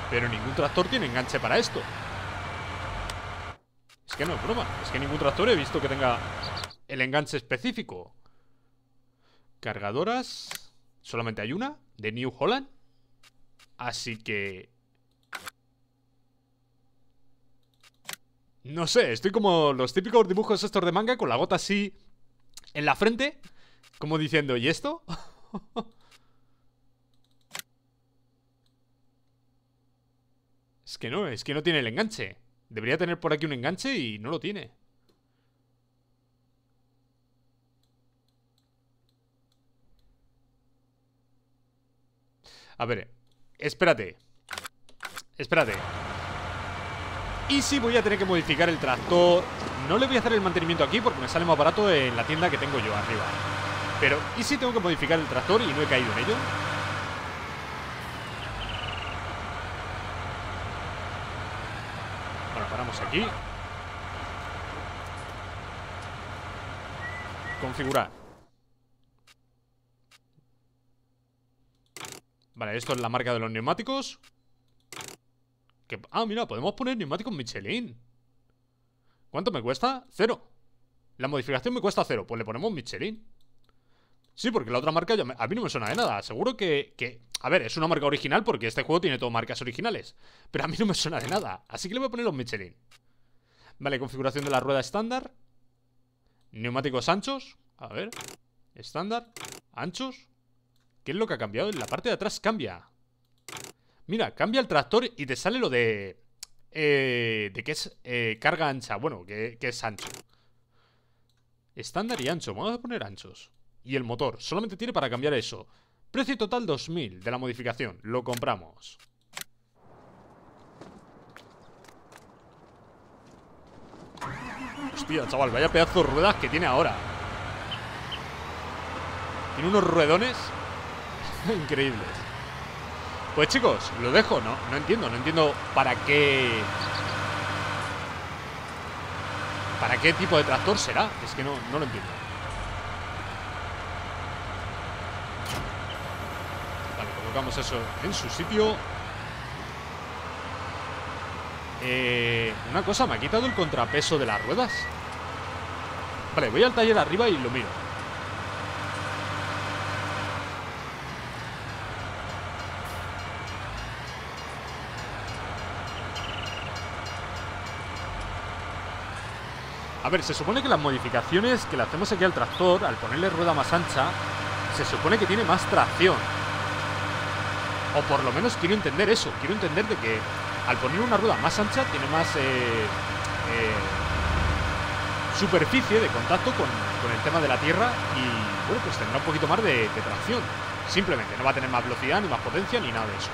Pero ningún tractor tiene enganche para esto. Es que no es broma. Es que ningún tractor he visto que tenga El enganche específico. Cargadoras Solamente hay una De New Holland. Así que No sé, estoy como los típicos dibujos estos de manga Con la gota así en la frente Como diciendo, ¿y esto? *laughs* es que no, es que no tiene el enganche. Debería tener por aquí un enganche y no lo tiene. A ver, espérate. Espérate y si voy a tener que modificar el tractor No le voy a hacer el mantenimiento aquí porque me sale más barato en la tienda que tengo yo arriba. Pero, ¿y si tengo que modificar el tractor y no he caído en ello? Bueno, paramos aquí. Configurar. Vale, esto es la marca de los neumáticos ah, mira, podemos poner neumáticos Michelin ¿Cuánto me cuesta? Cero La modificación me cuesta cero Pues le ponemos Michelin Sí, porque la otra marca a mí no me suena de nada Seguro que, que... A ver, es una marca original porque este juego tiene todo marcas originales Pero a mí no me suena de nada Así que le voy a poner los Michelin Vale, configuración de la rueda estándar Neumáticos anchos. A ver. Estándar. Anchos. ¿Qué es lo que ha cambiado? En la parte de atrás cambia. Mira, cambia el tractor y te sale lo de... Eh, de que es eh, carga ancha. Bueno, que, que es ancho. Estándar y ancho. Vamos a poner anchos. Y el motor. Solamente tiene para cambiar eso. Precio total 2000 de la modificación. Lo compramos. Hostia, chaval, vaya pedazo de ruedas que tiene ahora. Tiene unos ruedones *laughs* increíbles. Pues chicos, lo dejo, no, no entiendo, no entiendo para qué... ¿Para qué tipo de tractor será? Es que no, no lo entiendo. Vale, colocamos eso en su sitio. Eh, una cosa, me ha quitado el contrapeso de las ruedas. Vale, voy al taller arriba y lo miro. A ver, se supone que las modificaciones que le hacemos aquí al tractor, al ponerle rueda más ancha, se supone que tiene más tracción. O por lo menos quiero entender eso. Quiero entender de que al poner una rueda más ancha tiene más eh, eh, superficie de contacto con, el tema de la tierra y bueno, pues tendrá un poquito más de, de, tracción. Simplemente, no va a tener más velocidad, ni más potencia, ni nada de eso.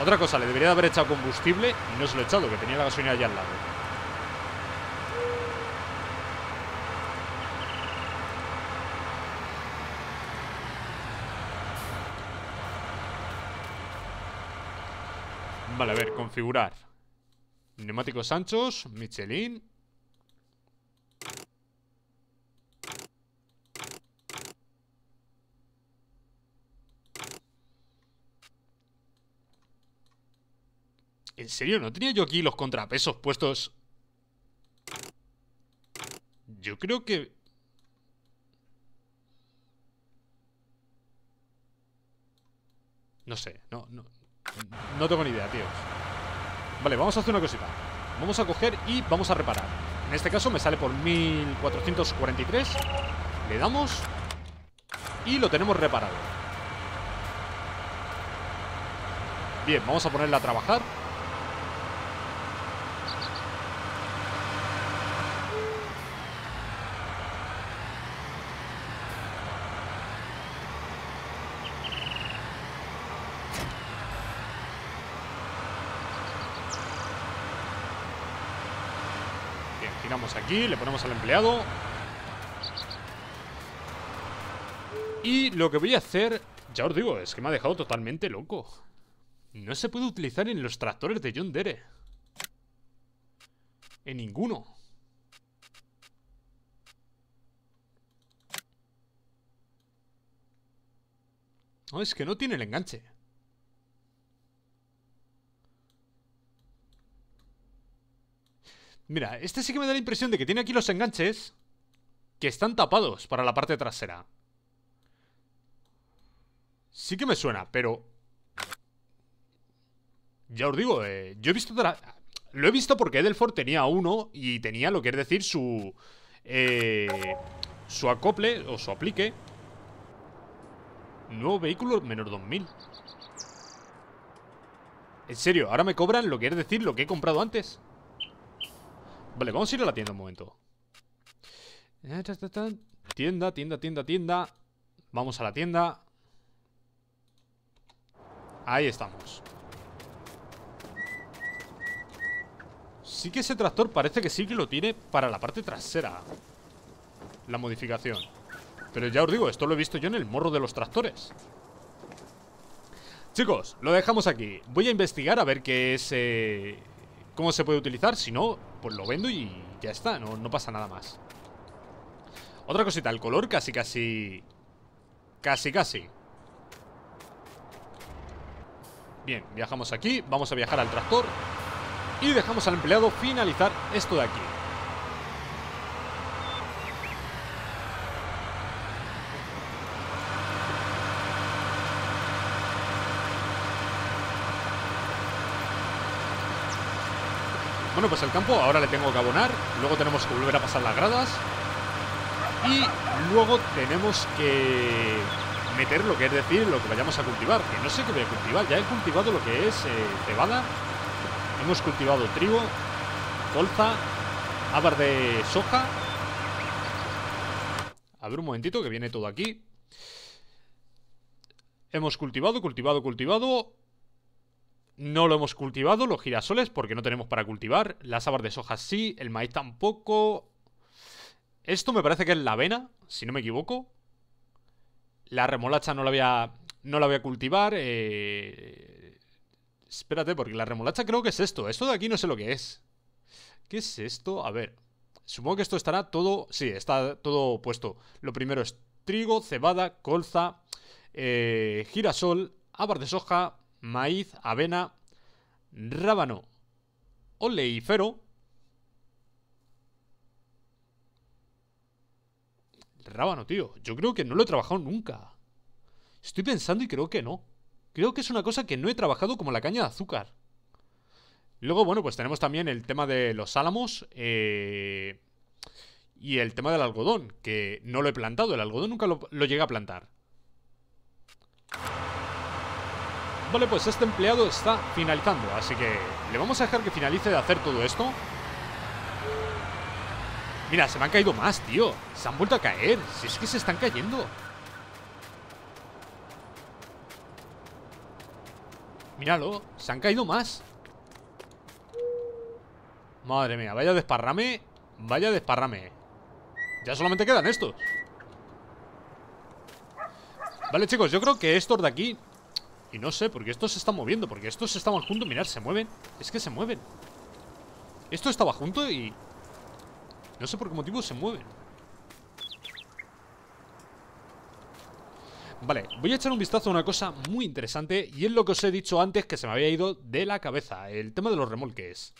Otra cosa, le debería de haber echado combustible y no se lo he echado, que tenía la gasolina allá al lado. Vale, a ver, configurar Neumáticos anchos, Michelin ¿En serio? ¿No tenía yo aquí los contrapesos puestos? Yo creo que... No sé, no, no, no tengo ni idea, tío. Vale, vamos a hacer una cosita. Vamos a coger y vamos a reparar. En este caso me sale por 1443 Le damos Y lo tenemos reparado. Bien, vamos a ponerla a trabajar le ponemos al empleado. Y lo que voy a hacer, ya os digo, es que me ha dejado totalmente loco. No se puede utilizar en los tractores de John Dere En ninguno. No, es que no tiene el enganche Mira, este sí que me da la impresión de que tiene aquí los enganches que están tapados para la parte trasera. Sí que me suena, pero... Ya os digo, eh, yo he visto... Lo he visto porque Edelford tenía uno y tenía lo que es decir su... Eh, su acople o su aplique. Nuevo vehículo menos 2000. En serio, ahora me cobran lo que es decir lo que he comprado antes. Vale, vamos a ir a la tienda un momento. Tienda, tienda, tienda, tienda. Vamos a la tienda. Ahí estamos. Sí que ese tractor parece que sí que lo tiene para la parte trasera. La modificación. Pero ya os digo, esto lo he visto yo en el morro de los tractores. Chicos, lo dejamos aquí. Voy a investigar a ver qué es... Eh, cómo se puede utilizar Si no, pues lo vendo y ya está, no, pasa nada más. Otra cosita, el color casi, casi... Casi, casi. Bien, viajamos aquí, vamos a viajar al tractor Y dejamos al empleado finalizar esto de aquí Bueno, pues el campo ahora le tengo que abonar Luego tenemos que volver a pasar las gradas Y luego tenemos que meter lo que es decir, lo que vayamos a cultivar. Que no sé qué voy a cultivar. Ya he cultivado lo que es eh, cebada. Hemos cultivado trigo, colza, habas de soja. A ver un momentito que viene todo aquí. Hemos cultivado, cultivado, cultivado. No lo hemos cultivado, los girasoles, porque no tenemos para cultivar. Las habas de soja sí, el maíz tampoco. Esto me parece que es la avena, si no me equivoco. La remolacha no la voy a, no la voy a cultivar. Eh... Espérate, porque la remolacha creo que es esto. Esto de aquí no sé lo que es. ¿Qué es esto? A ver. Supongo que esto estará todo... Sí, está todo puesto. Lo primero es trigo, cebada, colza, eh, girasol, habas de soja, maíz, avena, rábano, oleífero, rábano, tío. Yo creo que no lo he trabajado nunca. Estoy pensando y creo que no. Creo que es una cosa que no he trabajado como la caña de azúcar. Luego, bueno, pues tenemos también el tema de los álamos eh, y el tema del algodón, que no lo he plantado. El algodón nunca lo, lo llegué a plantar. Vale, pues este empleado está finalizando, así que le vamos a dejar que finalice de hacer todo esto. Mira, se me han caído más, tío. Se han vuelto a caer. Si es que se están cayendo. Míralo, se han caído más. Madre mía, vaya desparrame. Vaya desparrame. Ya solamente quedan estos. Vale, chicos, yo creo que estos de aquí y no sé, porque estos se están moviendo Porque estos estaban juntos, mirad, se mueven. Es que se mueven. Esto estaba junto y... No sé por qué motivo se mueven. Vale, voy a echar un vistazo a una cosa muy interesante Y es lo que os he dicho antes que se me había ido de la cabeza El tema de los remolques.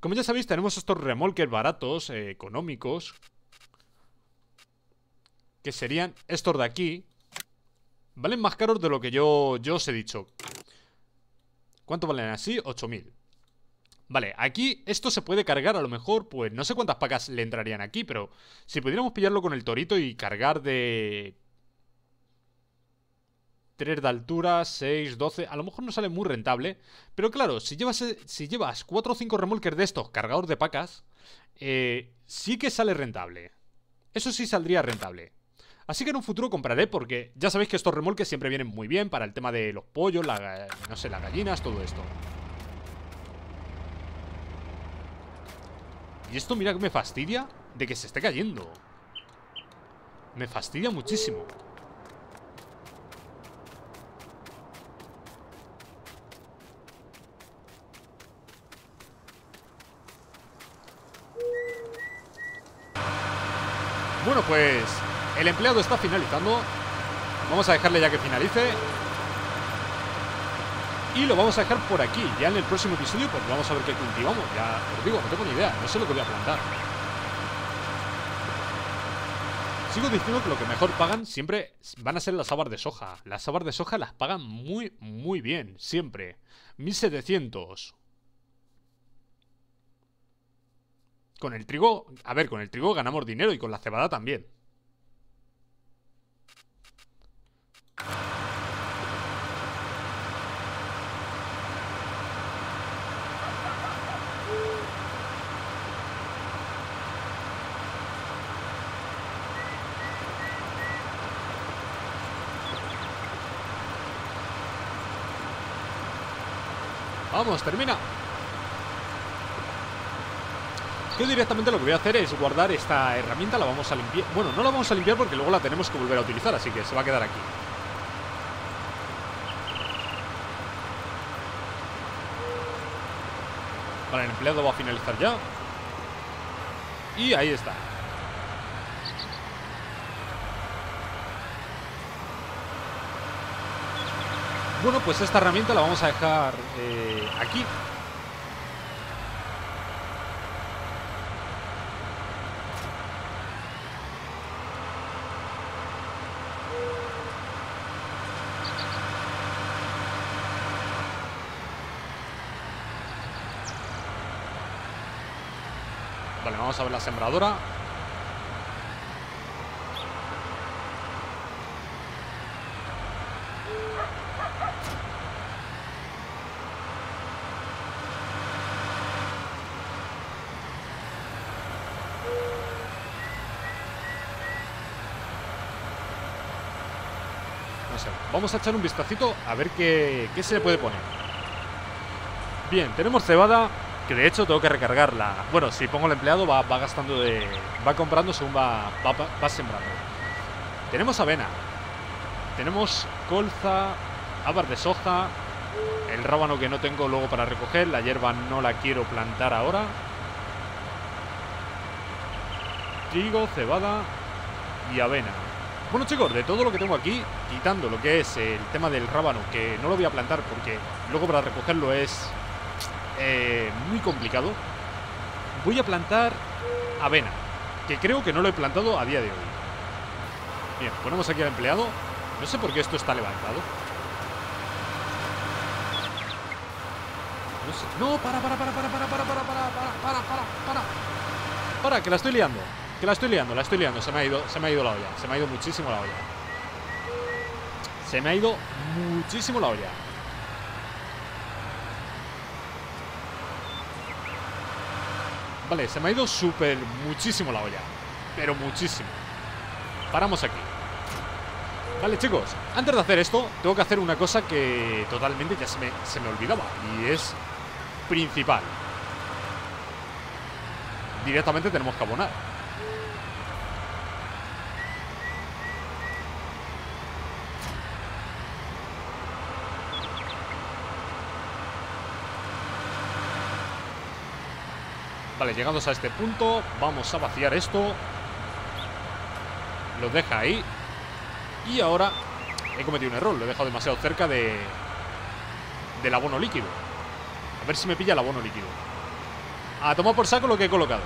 Como ya sabéis, tenemos estos remolques baratos, eh, económicos Que serían estos de aquí Valen más caros de lo que yo, yo os he dicho. ¿Cuánto valen así? 8.000 Vale, aquí esto se puede cargar a lo mejor Pues no sé cuántas pacas le entrarían aquí Pero si pudiéramos pillarlo con el torito y cargar de... 3 de altura, 6, 12 A lo mejor no sale muy rentable Pero claro, si llevas, si llevas 4 o 5 remolkers de estos cargador de pacas eh, Sí que sale rentable. Eso sí saldría rentable Así que en un futuro compraré porque ya sabéis que estos remolques siempre vienen muy bien para el tema de los pollos, no sé, las gallinas, todo esto. Y esto mira que me fastidia de que se esté cayendo. Me fastidia muchísimo. Bueno, pues el empleado está finalizando. Vamos a dejarle ya que finalice. Y lo vamos a dejar por aquí. Ya en el próximo episodio, pues vamos a ver qué cultivamos. Ya os digo, no tengo ni idea. No sé lo que voy a plantar. Sigo diciendo que lo que mejor pagan siempre van a ser las habas de soja. Las habas de soja las pagan muy, muy bien. Siempre. 1700. Con el trigo... A ver, con el trigo ganamos dinero y con la cebada también. Vamos, termina. Yo directamente lo que voy a hacer es guardar esta herramienta La vamos a limpiar. Bueno, no la vamos a limpiar porque luego la tenemos que volver a utilizar Así que se va a quedar aquí Vale, el empleado va a finalizar ya Y ahí está Bueno, pues esta herramienta la vamos a dejar eh, aquí. Vamos a ver la sembradora. Vamos a echar un vistacito a ver qué, qué se le puede poner. Bien, tenemos cebada, que de hecho tengo que recargarla. Bueno, si pongo el empleado va, gastando de... Va comprando según va, va, va sembrando. Tenemos avena. Tenemos colza, habas de soja, el rábano que no tengo luego para recoger, la hierba no la quiero plantar ahora. Trigo, cebada y avena. Bueno chicos, de todo lo que tengo aquí, quitando lo que es el tema del rábano, que no lo voy a plantar porque luego para recogerlo es eh, muy complicado, voy a plantar avena, que creo que no lo he plantado a día de hoy. Bien, ponemos aquí al empleado. No sé por qué esto está levantado. No sé. No, para, para, para, para, para, para, para, para, para, para, para, para. Para, que la estoy liando. Que la estoy liando, la estoy liando. Se me ha ido, se me ha ido la olla. Se me ha ido muchísimo la olla. Se me ha ido muchísimo la olla. Vale, se me ha ido súper muchísimo la olla. Pero muchísimo. Paramos aquí. Vale, chicos, antes de hacer esto, tengo que hacer una cosa que totalmente ya se me, se me olvidaba. Y es principal. Directamente tenemos que abonar. Vale, llegados a este punto. Vamos a vaciar esto. Lo deja ahí. Y ahora He cometido un error, lo he dejado demasiado cerca de Del abono líquido. A ver si me pilla el abono líquido. A tomar por saco lo que he colocado.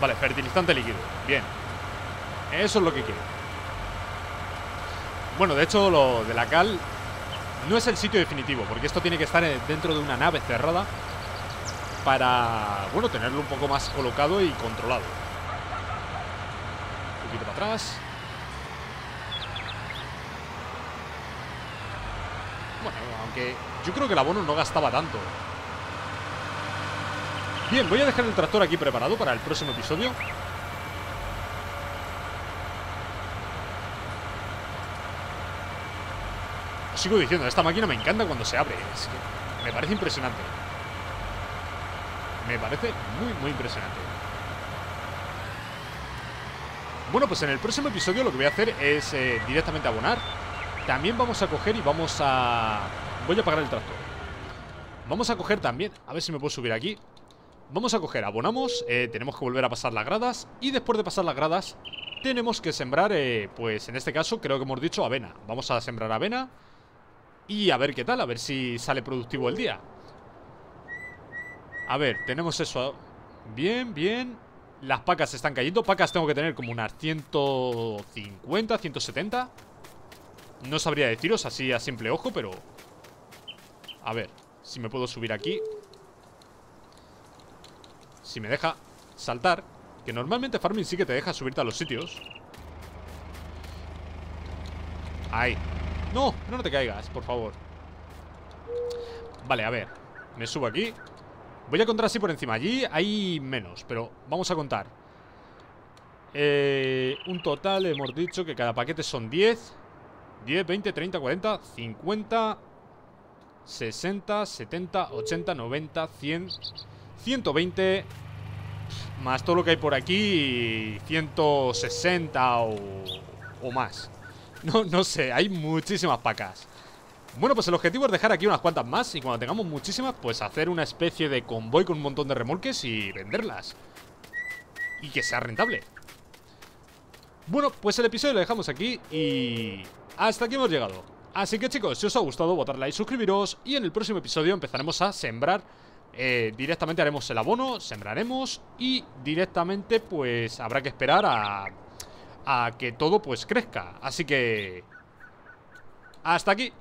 Vale, fertilizante líquido. Bien. Eso es lo que quiero. Bueno, de hecho lo de la cal no es el sitio definitivo, porque esto tiene que estar dentro de una nave cerrada para, bueno, tenerlo un poco más colocado y controlado. Un poquito para atrás. Bueno, aunque yo creo que el abono no gastaba tanto. Bien, voy a dejar el tractor aquí preparado para el próximo episodio. Sigo diciendo, esta máquina me encanta cuando se abre. Es que me parece impresionante. Me parece muy, muy impresionante. Bueno, pues en el próximo episodio lo que voy a hacer es eh, directamente abonar. También vamos a coger y vamos a... Voy a apagar el tractor. Vamos a coger también, a ver si me puedo subir aquí. Vamos a coger, abonamos, eh, tenemos que volver a pasar las gradas y después de pasar las gradas tenemos que sembrar, eh, pues en este caso creo que hemos dicho avena. Vamos a sembrar avena y a ver qué tal, a ver si sale productivo el día. A ver, tenemos eso. Bien, bien. Las pacas están cayendo. Pacas tengo que tener como unas 150, 170 No sabría deciros así a simple ojo, pero A ver, si me puedo subir aquí. Si me deja saltar Que normalmente Farming sí que te deja subirte a los sitios. Ahí no, no, te caigas, por favor. Vale, a ver. Me subo aquí. Voy a contar así por encima. Allí hay menos, pero vamos a contar. Eh, Un total, hemos dicho que cada paquete son 10 10, 20, 30, 40, 50 60, 70, 80, 90, 100 120 Más todo lo que hay por aquí 160 o, o más *laughs* no, no sé, hay muchísimas pacas. Bueno, pues el objetivo es dejar aquí unas cuantas más Y cuando tengamos muchísimas, pues hacer una especie de convoy con un montón de remolques y venderlas. Y que sea rentable. Bueno, pues el episodio lo dejamos aquí y... Hasta aquí hemos llegado. Así que chicos, si os ha gustado, votad like, suscribiros Y en el próximo episodio empezaremos a sembrar. Eh, Directamente haremos el abono, sembraremos Y directamente pues habrá que esperar a a que todo pues crezca. Así que... Hasta aquí.